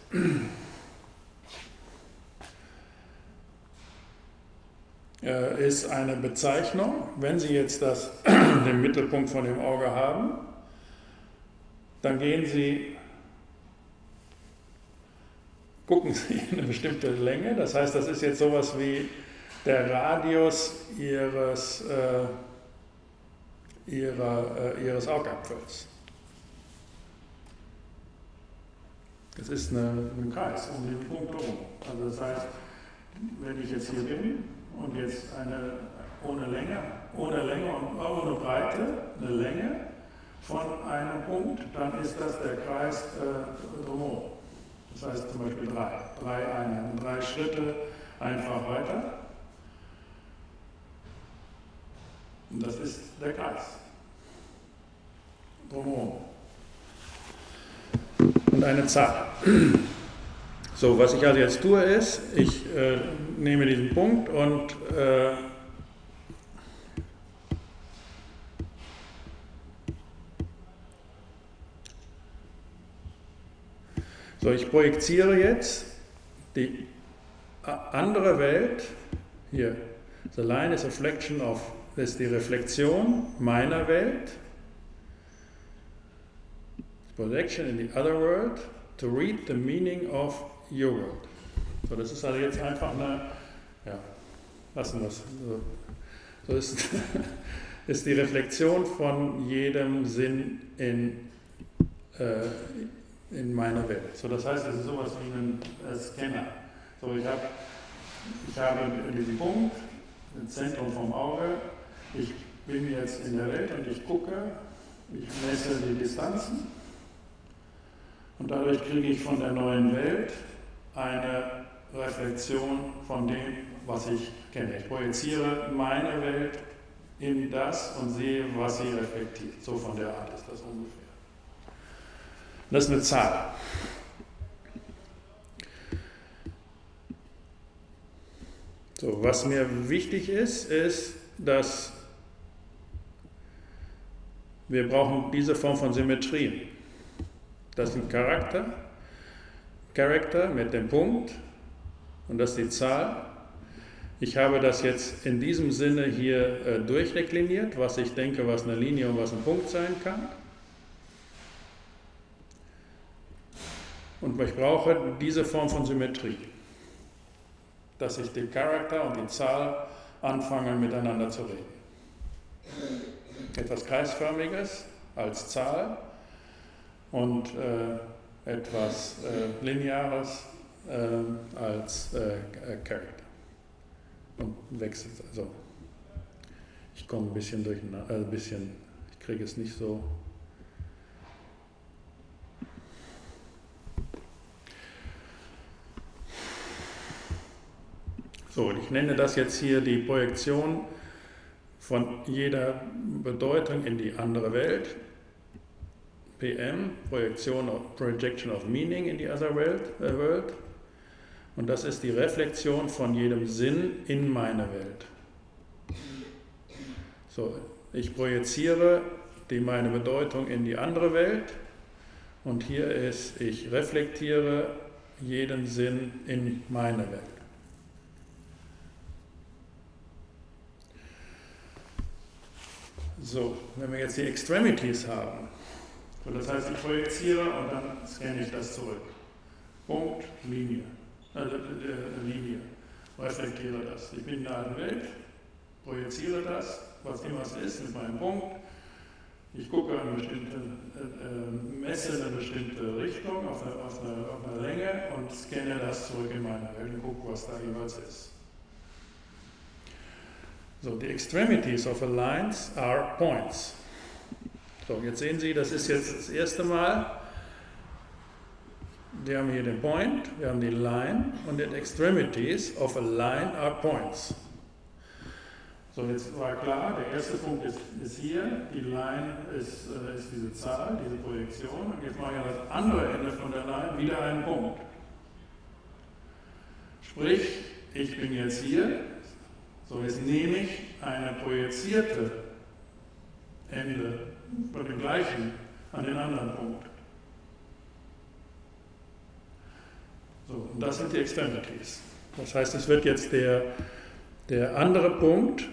äh, ist eine Bezeichnung, wenn Sie jetzt das, den Mittelpunkt von dem Auge haben, dann gehen Sie gucken Sie eine bestimmte Länge. Das heißt, das ist jetzt sowas wie der Radius Ihres, äh, ihrer, äh, Ihres Augapfels. Das ist eine, ein Kreis um den Punkt herum. Also das heißt, wenn ich jetzt hier bin und jetzt eine ohne Länge, ohne Länge und ohne Breite, eine Länge von einem Punkt, dann ist das der Kreis äh, drumherum. Das heißt zum Beispiel drei. Drei Einheiten, drei Schritte einfach weiter. Und das ist der Kreis. Drumherum. Und eine Zahl. So, was ich also jetzt tue ist, ich äh, nehme diesen Punkt und äh, So, ich projiziere jetzt die andere Welt hier. The line is a reflection of, das ist die Reflexion meiner Welt. Projection in the other world to read the meaning of your world. So, das ist also jetzt einfach eine, ja, lassen wir es. So, so ist, ist die Reflexion von jedem Sinn in, äh, in meiner Welt. So, das heißt, es ist sowas wie ein äh, Scanner. So, ich, hab, ich habe diesen Punkt, im Zentrum vom Auge. Ich bin jetzt in der Welt und ich gucke, ich messe die Distanzen und dadurch kriege ich von der neuen Welt eine Reflexion von dem, was ich kenne. Ich projiziere meine Welt in das und sehe, was sie reflektiert. So von der Art ist das ungefähr. Das ist eine Zahl. So, was mir wichtig ist, ist, dass wir brauchen diese Form von Symmetrie. Das ist ein Charakter, Charakter mit dem Punkt und das ist die Zahl. Ich habe das jetzt in diesem Sinne hier äh, durchdekliniert, was ich denke, was eine Linie und was ein Punkt sein kann. Und ich brauche diese Form von Symmetrie, dass ich den Charakter und die Zahl anfange miteinander zu reden. Etwas Kreisförmiges als Zahl und äh, etwas äh, Lineares äh, als äh, Charakter. Und wechselt also. Ich komme ein bisschen durcheinander, äh, ein bisschen, ich kriege es nicht so So, ich nenne das jetzt hier die Projektion von jeder Bedeutung in die andere Welt. PM, Projektion of, Projection of Meaning in die other world, äh, world. Und das ist die Reflexion von jedem Sinn in meine Welt. So, ich projiziere die meine Bedeutung in die andere Welt und hier ist, ich reflektiere jeden Sinn in meine Welt. So, wenn wir jetzt die Extremities haben, so das heißt, ich projiziere und dann scanne ich das zurück. Punkt, Linie, Linie, reflektiere das. Ich bin in der Welt, projiziere das, was immer es ist, mit meinem Punkt. Ich gucke eine bestimmte, äh, äh, messe eine bestimmte Richtung auf eine, auf, eine, auf eine Länge und scanne das zurück in meine Welt und gucke, was da jeweils ist. So, the extremities of a lines are points. So, jetzt sehen Sie, das ist jetzt das erste Mal. Wir haben hier den Point, wir haben die Line und the extremities of a line are points. So, jetzt war klar, der erste Punkt ist, ist hier, die Line ist, äh, ist diese Zahl, diese Projektion. Und jetzt mache ich an das andere Ende von der Line wieder einen Punkt. Sprich, ich bin jetzt hier, so jetzt nehme ich eine projizierte Ende von dem gleichen an den anderen Punkt. So, und das sind die Extremities. Das heißt, es wird jetzt der, der andere Punkt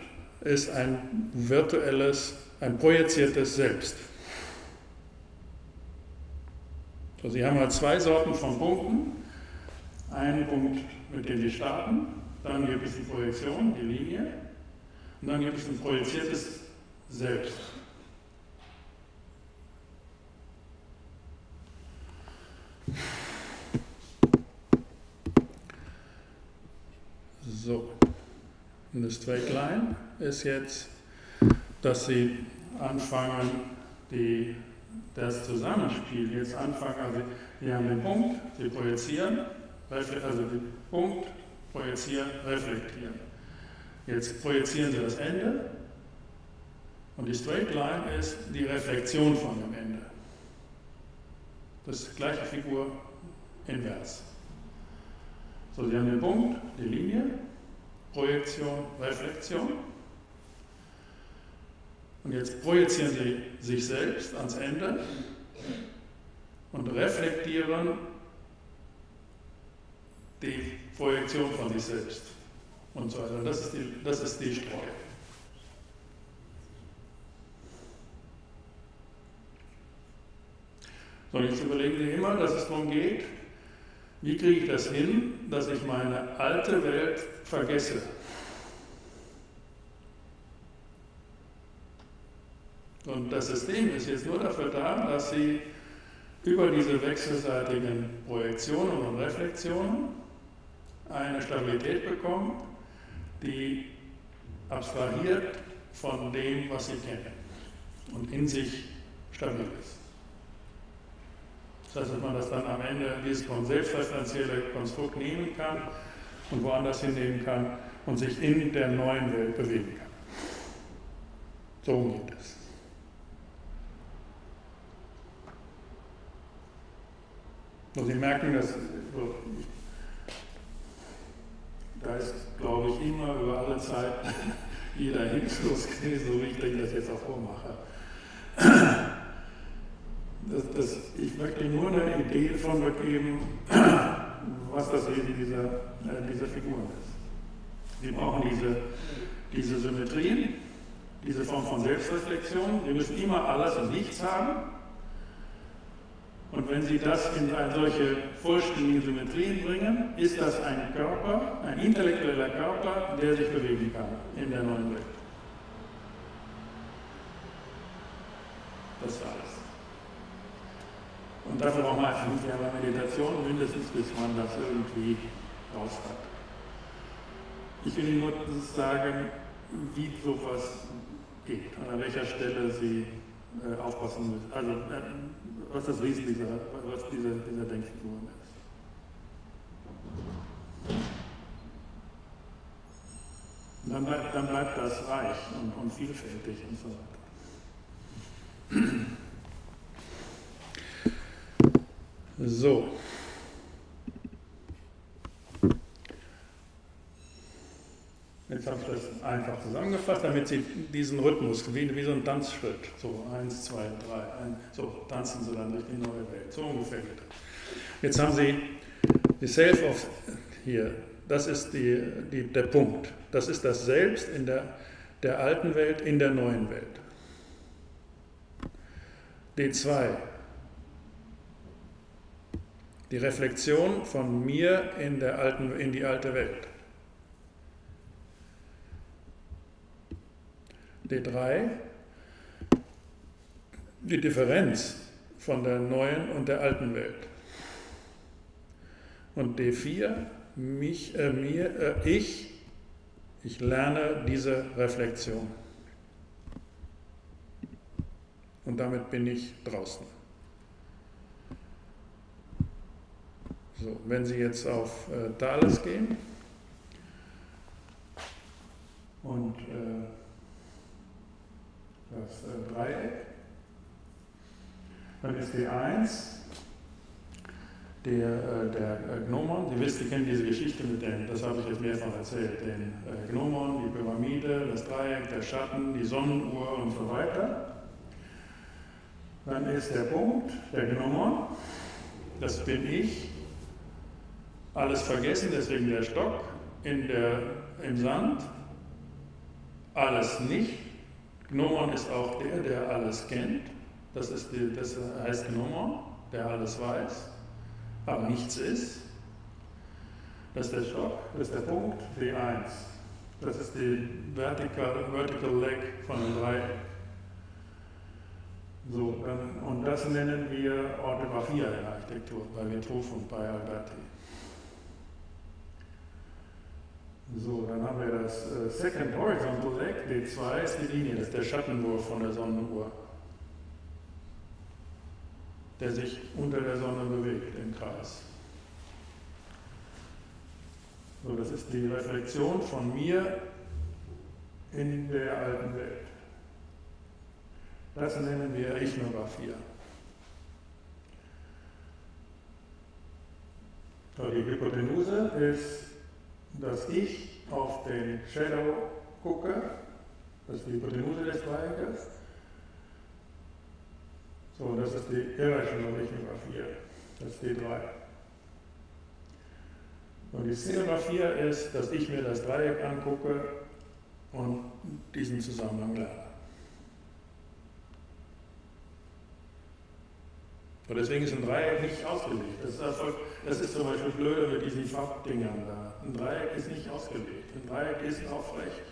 ist ein virtuelles, ein projiziertes Selbst. So, Sie haben halt zwei Sorten von Punkten. Einen Punkt, mit dem Sie starten, dann gibt es die Projektion, die Linie, und dann gibt es ein projiziertes Selbst. So, eine Straight Line ist jetzt, dass Sie anfangen, die, das Zusammenspiel jetzt anfangen, also Sie haben den Punkt, Sie projizieren, also den Punkt, projizieren, reflektieren. Jetzt projizieren Sie das Ende und die Straight Line ist die Reflexion von dem Ende. Das ist die gleiche Figur invers. So, Sie haben den Punkt, die Linie, Projektion, Reflexion. Und jetzt projizieren Sie sich selbst ans Ende und reflektieren die Projektion von sich selbst und so weiter. Das ist die, das ist die Streu. So, jetzt überlegen Sie immer, dass es darum geht, wie kriege ich das hin, dass ich meine alte Welt vergesse. Und das System ist jetzt nur dafür da, dass Sie über diese wechselseitigen Projektionen und Reflexionen eine Stabilität bekommen, die abstrahiert von dem, was sie kennen und in sich stabil ist. Das heißt, dass man das dann am Ende dieses selbstreferenzielle Konstrukt nehmen kann und woanders hinnehmen kann und sich in der neuen Welt bewegen kann. So geht es. Und Sie merken, dass da ist, glaube ich, immer über alle Zeit jeder hilflos gewesen, so wie ich das jetzt auch vormache. Das, das, ich möchte nur eine Idee davon geben, was das Wesen dieser, äh, dieser Figuren ist. Sie brauchen diese, diese Symmetrien, diese Form von Selbstreflexion. Sie müssen immer alles und nichts haben. Und wenn Sie das in solche vollständige Symmetrien bringen, ist das ein Körper, ein intellektueller Körper, der sich bewegen kann in der neuen Welt. Das war alles. Und dafür braucht man fünf Jahre Meditation mindestens, bis man das irgendwie raus hat. Ich will Ihnen nur sagen, wie sowas geht, an welcher Stelle Sie äh, aufpassen müssen. Also, äh, was das Wesen dieser, was dieser, dieser Denkfiguren ist. Dann bleibt, dann bleibt das reich und, und vielfältig und so weiter. So. Jetzt habe ich das einfach zusammengefasst, damit Sie diesen Rhythmus, wie, wie so ein Tanzschritt, so eins, zwei, drei, ein, so tanzen Sie dann durch die neue Welt. So ungefähr geht das. Jetzt haben Sie Die Self of hier, das ist die, die, der Punkt. Das ist das Selbst in der, der alten Welt, in der neuen Welt. D2. Die Reflexion von mir in, der alten, in die alte Welt. D3. Die Differenz von der neuen und der alten Welt. Und D4, mich, äh, mir, äh, ich, ich lerne diese Reflexion. Und damit bin ich draußen. So, wenn Sie jetzt auf äh, Thales gehen und äh, das äh, Dreieck, dann ist die 1 der, äh, der äh, Gnomon, Sie wissen, Sie kennen diese Geschichte mit den, das habe ich jetzt mehrfach erzählt, den äh, Gnomon, die Pyramide, das Dreieck, der Schatten, die Sonnenuhr und so weiter. Dann ist der Punkt, der Gnomon, das bin ich, alles vergessen, deswegen der Stock, in der, im Sand, alles nicht. Gnomon ist auch der, der alles kennt, das, ist die, das heißt Gnomon, der alles weiß aber nichts ist. Das ist der Stock, das ist der Punkt, D1. Das ist die Vertical, Vertical Leg von dem Dreieck. So, und das nennen wir Orthographie in der Architektur, bei Vitruv und bei Alberti. So, dann haben wir das äh, Second Horizontal Leg, D2 ist die Linie, das ist der Schattenwurf von der Sonnenuhr der sich unter der Sonne bewegt im Kreis. So, das ist die Reflexion von mir in der alten Welt. Das nennen wir Ichnographie. So, die Hypotenuse ist, dass ich auf den Shadow gucke, das ist die Hypotenuse des Dreiecks, so, das ist die Irrational Ichnographie, das ist D3. Und die Szenegraphie ist, dass ich mir das Dreieck angucke und diesen Zusammenhang lerne. Und deswegen ist ein Dreieck nicht ausgelegt. Das ist, Erfolg, das ist zum Beispiel blöde mit diesen Farbdingern da. Ein Dreieck ist nicht ausgelegt. Ein Dreieck ist aufrecht.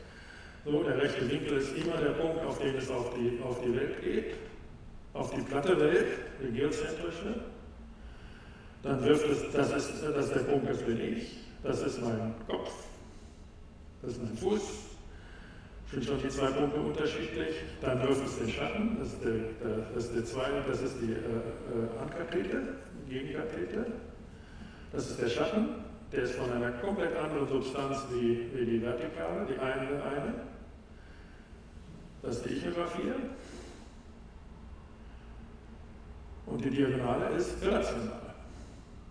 So, der rechte Winkel ist immer der Punkt, auf den es auf die, auf die Welt geht auf die platte Welt, die geozentrische, dann wirft es, das ist, das ist der Punkt, das bin ich, das ist mein Kopf, das ist mein Fuß, sind schon die zwei Punkte unterschiedlich, dann wirft es den Schatten, das ist, der, das ist, der zweite, das ist die äh, äh, Ankathete, Gegenkathete, das ist der Schatten, der ist von einer komplett anderen Substanz wie, wie die Vertikale, die eine, eine. Das ist die Ichnographie. Und die Diagonale ist relational.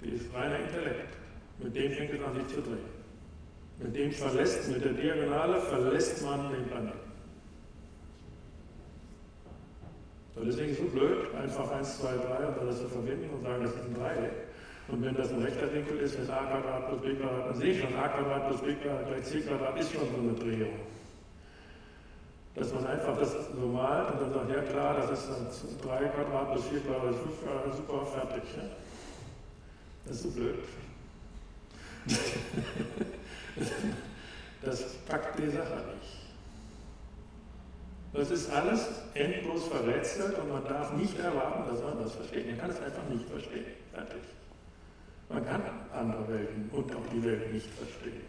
Die ist reiner Intellekt. Mit dem fängt es an sich zu drehen. Mit dem verlässt, mit der Diagonale verlässt man den Planeten. Deswegen ist es so blöd, einfach 1, 2, 3 und alles zu verbinden und sagen, das ist ein Dreieck. Und wenn das ein rechter Winkel ist, wenn a Quadrat plus b Quadrat, dann sehe ich schon, a Quadrat plus b Quadrat gleich c Quadrat ist schon so eine Drehung dass man einfach das so malt und dann sagt, ja klar, das ist dann 3 Quadrat bis 4 Quadrat, 5 Quadrat, super, fertig. Ja? Das ist so blöd. das packt die Sache nicht. Das ist alles endlos verrätselt und man darf nicht erwarten, dass man das versteht. Man kann es einfach nicht verstehen. Fertig. Man kann andere Welten und auch die Welt nicht verstehen.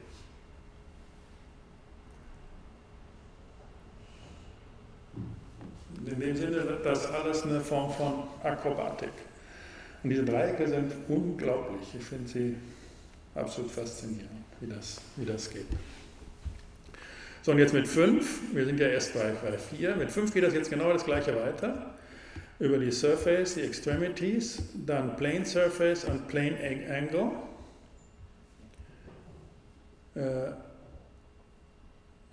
In dem Sinne das alles eine Form von Akrobatik. Und diese Dreiecke sind unglaublich. Ich finde sie absolut faszinierend, wie das, wie das geht. So, und jetzt mit 5, wir sind ja erst bei 4, mit 5 geht das jetzt genau das gleiche weiter. Über die Surface, die Extremities, dann Plane Surface und Plane Angle. Äh,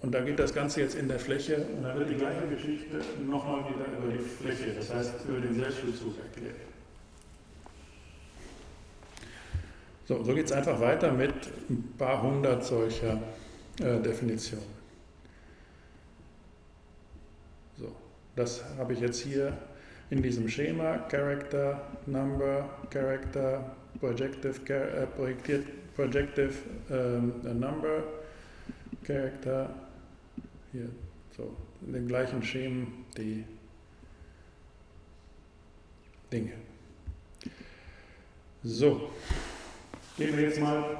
und da geht das Ganze jetzt in der Fläche und dann wird die gleiche Geschichte nochmal wieder über die Fläche, das heißt über den Selbstbezug erklärt. So, so geht es einfach weiter mit ein paar hundert solcher äh, Definitionen. So, das habe ich jetzt hier in diesem Schema Character, Number, Character, Projective, äh, projektiert, Projective äh, Number, Character, hier so in den gleichen Schemen die Dinge. So, gehen wir jetzt mal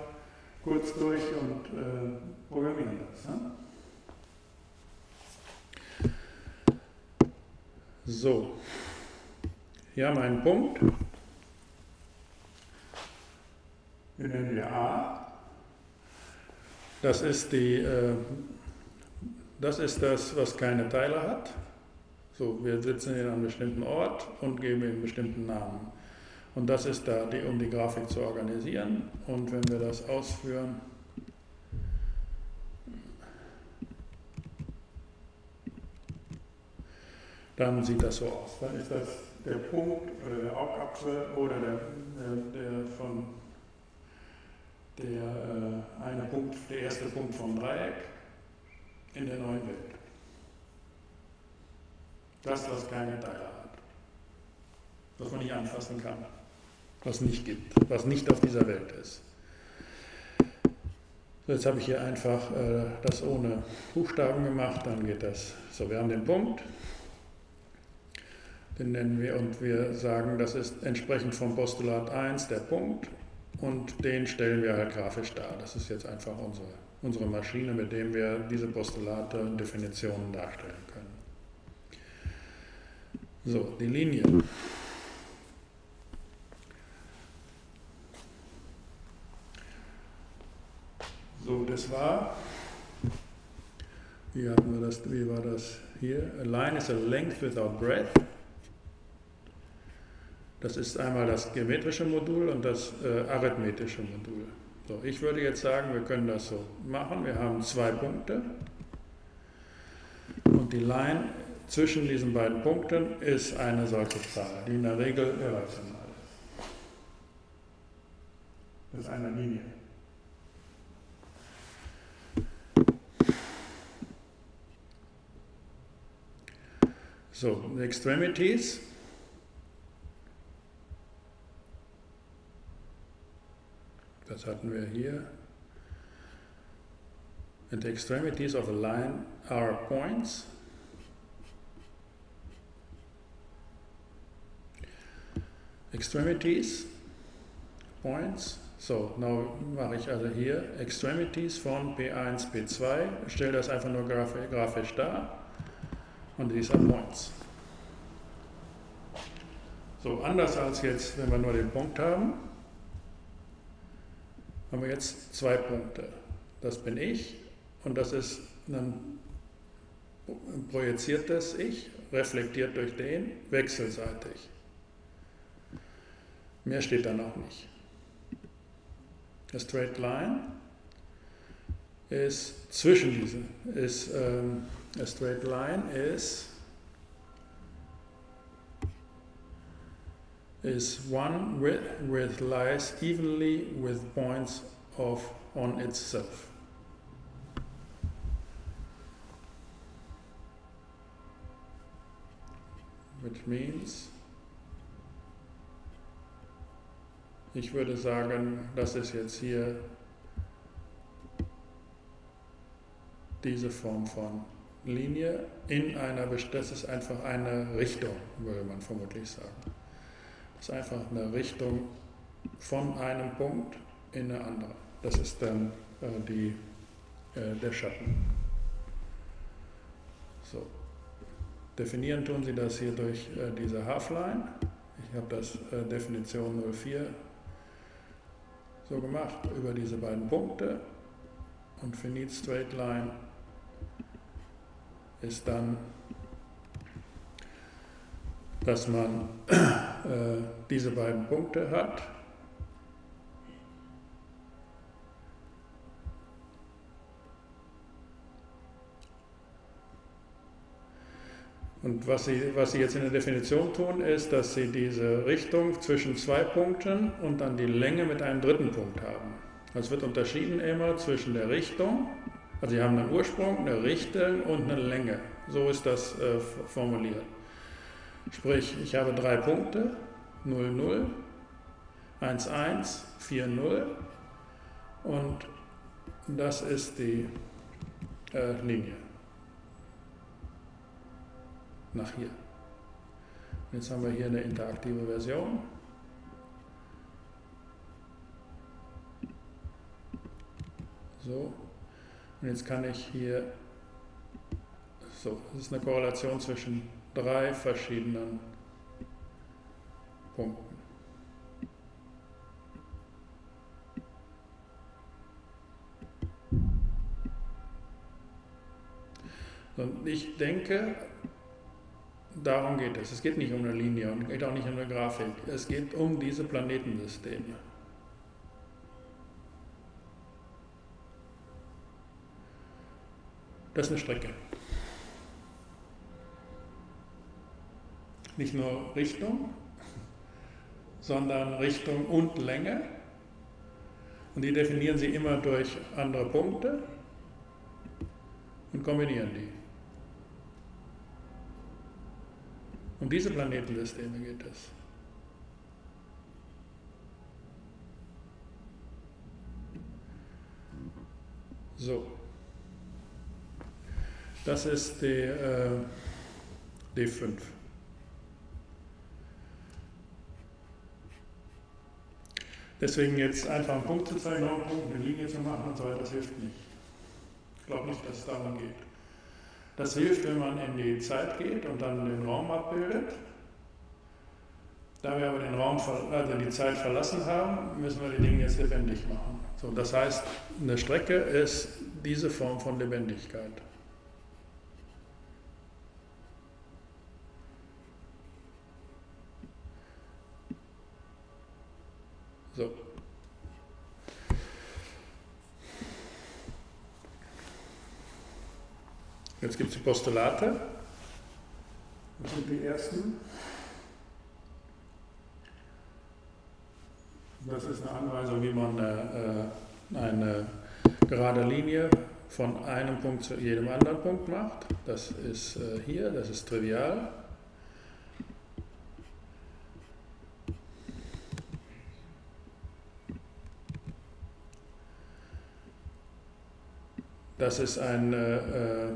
kurz durch und äh, programmieren das. Ne? So, hier einen Punkt. Den nennen wir A. Das ist, die, äh, das ist das, was keine Teile hat. So, wir sitzen in einem bestimmten Ort und geben ihm einen bestimmten Namen. Und das ist da, die, um die Grafik zu organisieren. Und wenn wir das ausführen, dann sieht das so aus. Dann ist das der Punkt oder der Augapfel oder der, der, der von der äh, eine Punkt, der erste Punkt vom Dreieck in der neuen Welt. Das, was keine Teile hat. Was man nicht anfassen kann. Was nicht gibt. Was nicht auf dieser Welt ist. So, jetzt habe ich hier einfach äh, das ohne Buchstaben gemacht, dann geht das. So, wir haben den Punkt. Den nennen wir und wir sagen, das ist entsprechend vom Postulat 1 der Punkt und den stellen wir halt grafisch dar. Das ist jetzt einfach unsere, unsere Maschine, mit dem wir diese Postulate und Definitionen darstellen können. So, die Linie. So, das war, wie, hatten wir das, wie war das hier? A line is a length without breadth. Das ist einmal das geometrische Modul und das äh, arithmetische Modul. So, ich würde jetzt sagen, wir können das so machen. Wir haben zwei Punkte und die Line zwischen diesen beiden Punkten ist eine solche Zahl, die in der Regel irrational ist. Das ist eine Linie. So, extremities Das hatten wir hier. And the extremities of a line are points. Extremities, points. So, now mache ich also hier Extremities von P1, P2, stelle das einfach nur grafisch dar und these are points. So, anders als jetzt, wenn wir nur den Punkt haben, haben wir jetzt zwei Punkte. Das bin ich und das ist ein projiziertes Ich, reflektiert durch den, wechselseitig. Mehr steht da noch nicht. A straight line ist zwischen diesen, ist, ähm, a straight line ist is one with, with lies evenly with points of on itself. Which means, ich würde sagen, das ist jetzt hier diese Form von Linie in einer, das ist einfach eine Richtung, würde man vermutlich sagen ist einfach eine Richtung von einem Punkt in eine andere. Das ist dann äh, die, äh, der Schatten. So. Definieren tun Sie das hier durch äh, diese Half-Line. Ich habe das äh, Definition 04 so gemacht über diese beiden Punkte und Finite Straight Line ist dann dass man äh, diese beiden Punkte hat. Und was Sie, was Sie jetzt in der Definition tun, ist, dass Sie diese Richtung zwischen zwei Punkten und dann die Länge mit einem dritten Punkt haben. Es wird unterschieden immer zwischen der Richtung, also Sie haben einen Ursprung, eine Richtung und eine Länge. So ist das äh, formuliert. Sprich, ich habe drei Punkte, 0, 0, 1, 1, 4, 0 und das ist die äh, Linie. Nach hier. Jetzt haben wir hier eine interaktive Version. So, und jetzt kann ich hier, so, das ist eine Korrelation zwischen drei verschiedenen Punkten. Und ich denke, Darum geht es. Es geht nicht um eine Linie und geht auch nicht um eine Grafik. Es geht um diese Planetensysteme. Das ist eine Strecke. Nicht nur Richtung, sondern Richtung und Länge. Und die definieren sie immer durch andere Punkte und kombinieren die. Um diese Planetensysteme geht es. So. Das ist die äh, D5. Deswegen jetzt einfach einen Punkt zu zeigen, einen Punkt, eine Linie zu machen und so weiter, das hilft nicht. Ich glaube nicht, dass es darum geht. Das hilft, wenn man in die Zeit geht und dann den Raum abbildet. Da wir aber den Raum, also die Zeit verlassen haben, müssen wir die Dinge jetzt lebendig machen. So, das heißt, eine Strecke ist diese Form von Lebendigkeit. So. Jetzt gibt es die Postulate. Das sind die ersten. Das ist eine Anweisung, wie man eine, äh, eine gerade Linie von einem Punkt zu jedem anderen Punkt macht. Das ist äh, hier, das ist trivial. Das ist ein äh,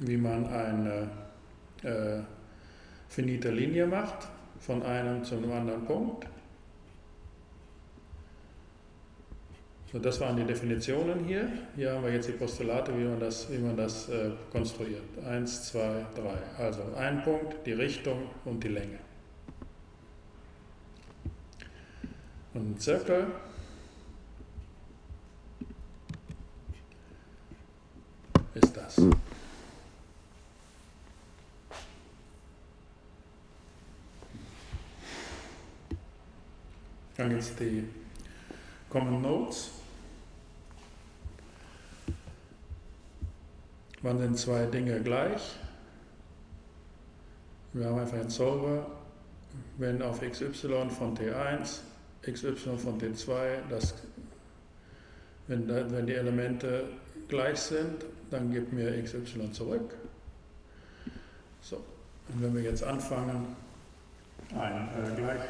wie man eine äh, finite Linie macht, von einem zu einem anderen Punkt. So, das waren die Definitionen hier. Hier haben wir jetzt die Postulate, wie man das, wie man das äh, konstruiert. Eins, zwei, drei. Also ein Punkt, die Richtung und die Länge. Und ein Zirkel ist das. Dann jetzt die Common Notes. Wann sind zwei Dinge gleich? Wir haben einfach einen Solver, wenn auf xy von t1, xy von t2, das, wenn, wenn die Elemente gleich sind, dann gibt mir xy zurück. So, und wenn wir jetzt anfangen, ein äh, gleich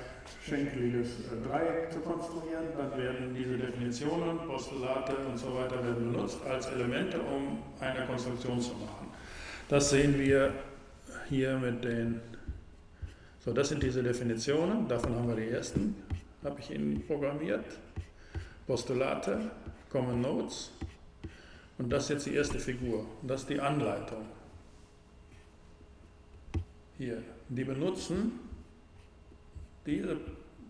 schenkeliges äh, Dreieck zu konstruieren, dann werden diese Definitionen, Postulate und so weiter werden benutzt als Elemente, um eine Konstruktion zu machen. Das sehen wir hier mit den, so das sind diese Definitionen, davon haben wir die ersten, habe ich Ihnen programmiert, Postulate, Common Notes. Und das ist jetzt die erste Figur. Das ist die Anleitung. Hier, die benutzen diese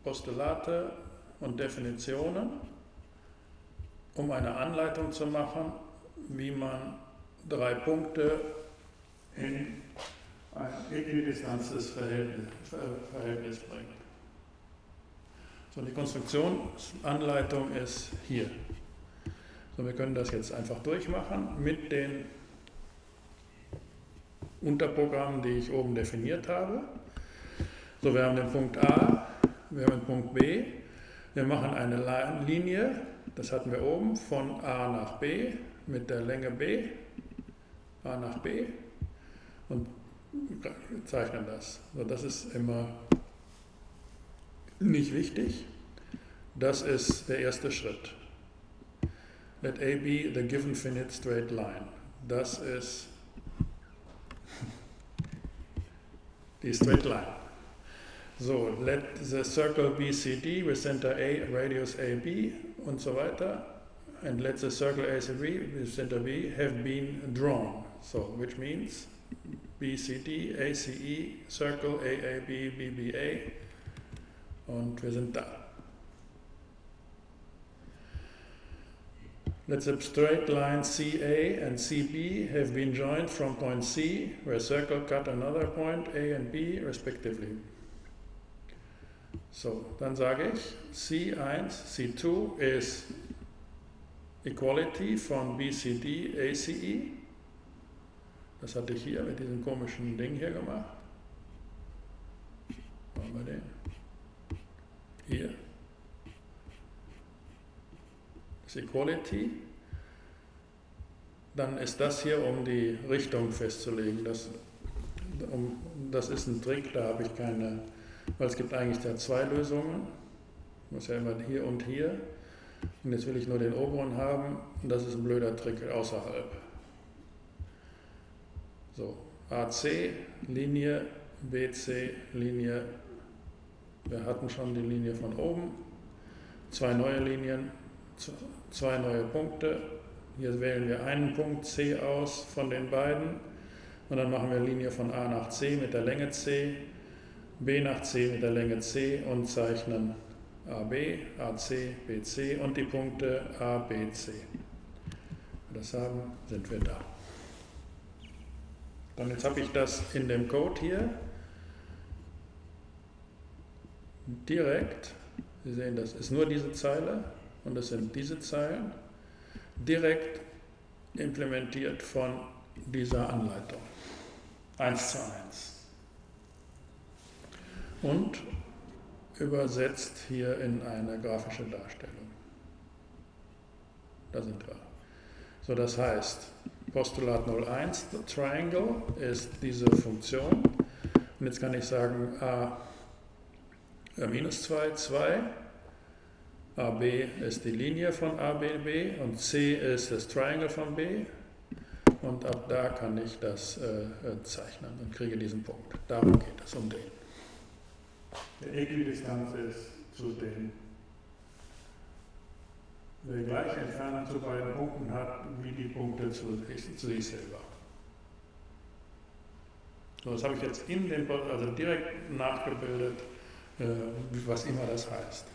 Postulate und Definitionen, um eine Anleitung zu machen, wie man drei Punkte in ein äquidistanzes Verhältnis, Verhältnis bringt. So, die Konstruktionsanleitung ist hier. So, wir können das jetzt einfach durchmachen mit den Unterprogrammen, die ich oben definiert habe. So, wir haben den Punkt A, wir haben den Punkt B, wir machen eine Linie, das hatten wir oben, von A nach B mit der Länge B, A nach B und zeichnen das. So, das ist immer nicht wichtig. Das ist der erste Schritt. Let A be the given finite straight line. Das ist die straight line. So, let the circle BCD with center A, radius AB und so weiter. And let the circle ACB with center B have been drawn. So, which means BCD, ACE, Circle, AAB, BBA und wir sind. Let the straight line CA and CB have been joined from point C, where circle cut another point A and B respectively. So, dann sage ich, C1, C2 ist Equality von BCD, ACE. Das hatte ich hier mit diesem komischen Ding hier gemacht. Wollen wir den? Hier. Das Equality. Dann ist das hier, um die Richtung festzulegen. Das, um, das ist ein Trick, da habe ich keine, weil es gibt eigentlich da zwei Lösungen. Ich muss ja immer hier und hier. Und jetzt will ich nur den oberen haben. Und das ist ein blöder Trick außerhalb. So, AC, Linie, BC, Linie. Wir hatten schon die Linie von oben. Zwei neue Linien, zwei neue Punkte. Hier wählen wir einen Punkt C aus von den beiden. Und dann machen wir Linie von A nach C mit der Länge C, B nach C mit der Länge C und zeichnen AB, AC, BC und die Punkte A, B, C. Wenn wir das haben, sind wir da. Und jetzt habe ich das in dem Code hier direkt, Sie sehen, das ist nur diese Zeile und das sind diese Zeilen, direkt implementiert von dieser Anleitung. 1 zu 1. Und übersetzt hier in eine grafische Darstellung. Da sind wir. So, das heißt, Postulat 01, Triangle, ist diese Funktion. Und jetzt kann ich sagen, a minus 2, 2. AB ist die Linie von ABB und C ist das Triangle von B. Und ab da kann ich das äh, äh, zeichnen und kriege diesen Punkt. Darum geht es, um den. Der Äquidistanz ist zu den die gleiche Entfernung zu beiden Punkten hat, wie die Punkte zu, zu sich selber. So, das habe ich jetzt in dem, also direkt nachgebildet, äh, was immer das heißt.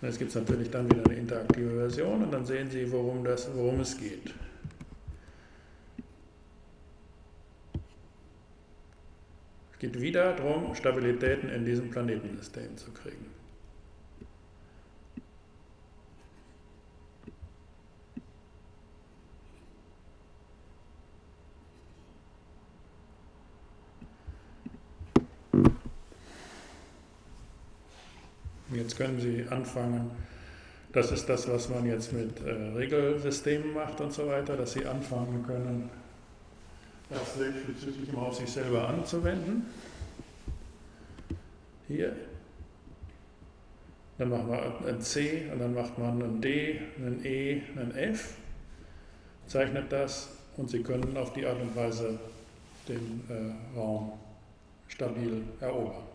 Und jetzt gibt es natürlich dann wieder eine interaktive Version und dann sehen Sie, worum, das, worum es geht. Es geht wieder darum, Stabilitäten in diesem Planetensystem zu kriegen. Jetzt können Sie anfangen, das ist das, was man jetzt mit äh, Regelsystemen macht und so weiter, dass Sie anfangen können, das selbstbezüglich immer auf sich selber anzuwenden. Hier. Dann machen wir ein C und dann macht man ein D, ein E, ein F, zeichnet das und Sie können auf die Art und Weise den äh, Raum stabil erobern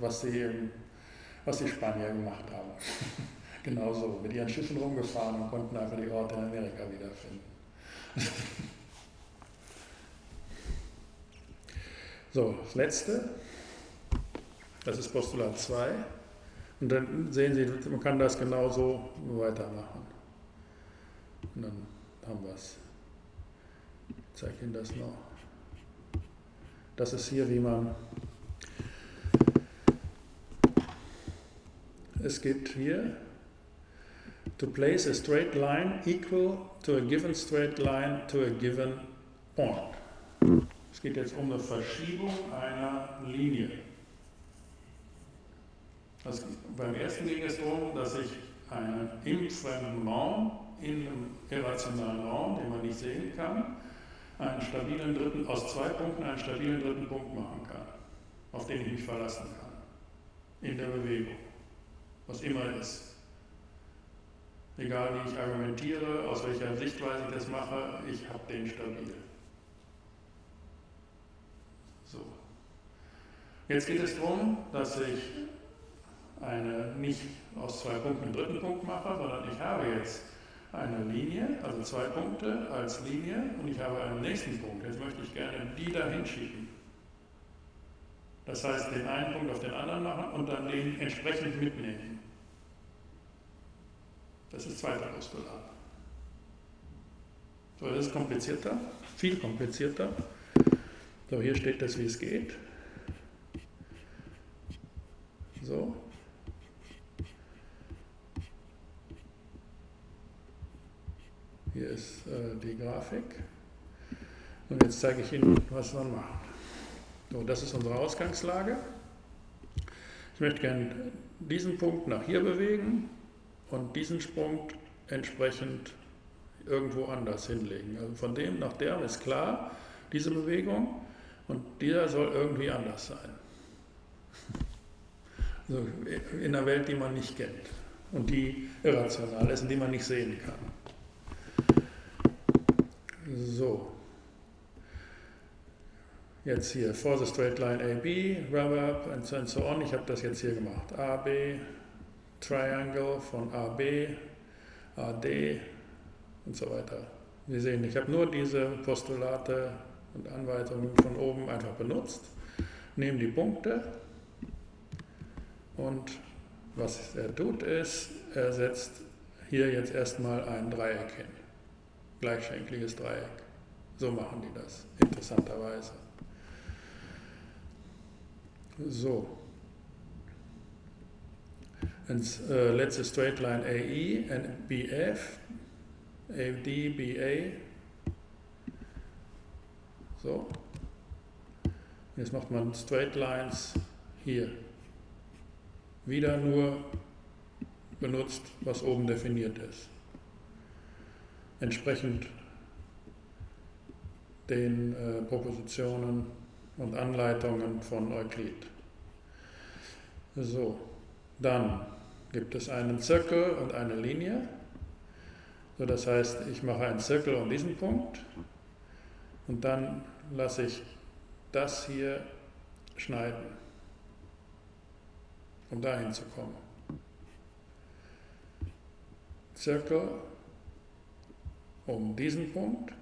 was die, was die Spanier gemacht haben. Genauso, mit ihren Schiffen rumgefahren und konnten einfach die Orte in Amerika wiederfinden. so, das letzte, das ist Postulat 2. Und dann sehen Sie, man kann das genauso weitermachen. Und dann haben wir es. Ich zeige Ihnen das noch. Das ist hier, wie man Es geht hier to place a straight line equal to a given straight line to a given point. Es geht jetzt um eine Verschiebung einer Linie. Das, beim ersten ging es darum, dass ich einen im fremden Raum, in einem irrationalen Raum, den man nicht sehen kann, einen stabilen dritten, aus zwei Punkten einen stabilen dritten Punkt machen kann, auf den ich mich verlassen kann, in der Bewegung, was immer ist. Egal wie ich argumentiere, aus welcher Sichtweise ich das mache, ich habe den stabil. So. Jetzt geht es darum, dass ich eine nicht aus zwei Punkten einen dritten Punkt mache, sondern ich habe jetzt eine Linie, also zwei Punkte als Linie und ich habe einen nächsten Punkt. Jetzt möchte ich gerne die da hinschieben. Das heißt, den einen Punkt auf den anderen machen und dann den entsprechend mitnehmen. Das ist das zweite Postulat. So, das ist komplizierter, viel komplizierter. So, hier steht das, wie es geht. So. Hier ist äh, die Grafik. Und jetzt zeige ich Ihnen, was man macht. So, das ist unsere Ausgangslage. Ich möchte gerne diesen Punkt nach hier bewegen und diesen Sprung entsprechend irgendwo anders hinlegen. Also von dem nach der ist klar, diese Bewegung. Und dieser soll irgendwie anders sein. Also in einer Welt, die man nicht kennt und die irrational ist und die man nicht sehen kann. So. Jetzt hier, for the straight line AB, and so, and so on. Ich habe das jetzt hier gemacht. AB, Triangle von AB, AD und so weiter. Sie sehen, ich habe nur diese Postulate und Anweisungen von oben einfach benutzt, nehmen die Punkte und was er tut ist, er setzt hier jetzt erstmal ein Dreieck hin, gleichschenkliges Dreieck. So machen die das, interessanterweise. So. And uh, let's a straight line AE BF, AD, BA, so. Jetzt macht man Straight Lines hier. Wieder nur benutzt, was oben definiert ist. Entsprechend den äh, Propositionen und Anleitungen von Euklid. So, dann gibt es einen Zirkel und eine Linie. So, das heißt, ich mache einen Zirkel um diesen Punkt und dann lasse ich das hier schneiden, um dahin zu kommen. Zirkel um diesen Punkt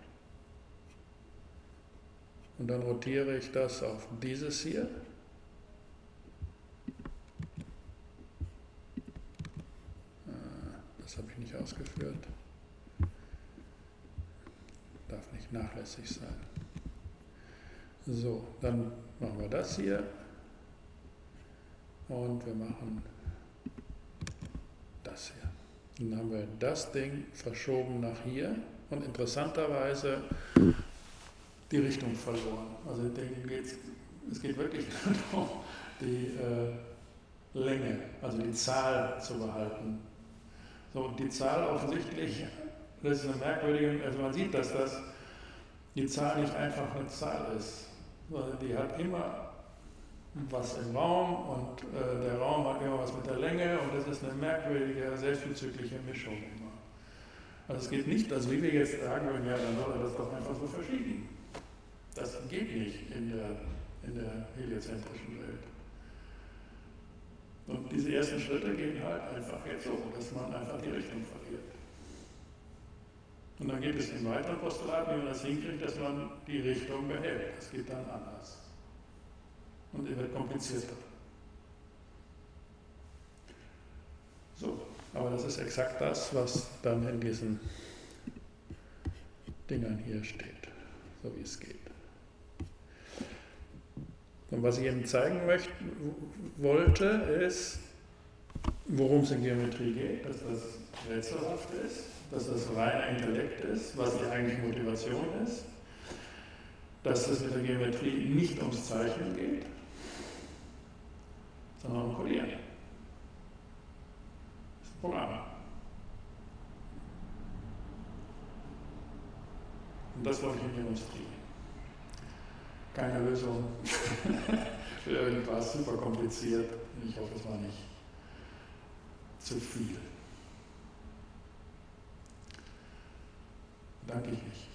und dann rotiere ich das auf dieses hier. Ah, das habe ich nicht ausgeführt darf nicht nachlässig sein. So, dann machen wir das hier und wir machen das hier. Dann haben wir das Ding verschoben nach hier und interessanterweise die Richtung verloren. Also es geht wirklich darum, die äh, Länge, also die Zahl zu behalten. So, die Zahl offensichtlich das ist eine merkwürdige, also man sieht, dass das die Zahl nicht einfach eine Zahl ist, sondern die hat immer was im Raum und äh, der Raum hat immer was mit der Länge und das ist eine merkwürdige, selbstbezügliche Mischung immer. Also es geht nicht, also wie wir jetzt sagen würden, ja, dann soll er das doch einfach so verschieben. Das geht nicht in der, in der heliozentrischen Welt. Und diese ersten Schritte gehen halt einfach jetzt so, dass man einfach die Richtung verliert. Und dann geht es in weiteren Postulaten, wie man das hinkriegt, dass man die Richtung behält. Das geht dann anders. Und er wird komplizierter. So, aber das ist exakt das, was dann in diesen Dingern hier steht, so wie es geht. Und was ich Ihnen zeigen möchte, wollte, ist, worum es in Geometrie geht, dass das rätselhaft ist dass das reiner Intellekt ist, was die eigentliche Motivation ist. dass es mit der Geometrie nicht ums Zeichnen geht, sondern um Codieren. Das ist ein Programm. Und das wollte ich demonstrieren. Keine Lösung für irgendwas super kompliziert. Ich hoffe, es war nicht zu viel. Danke ich.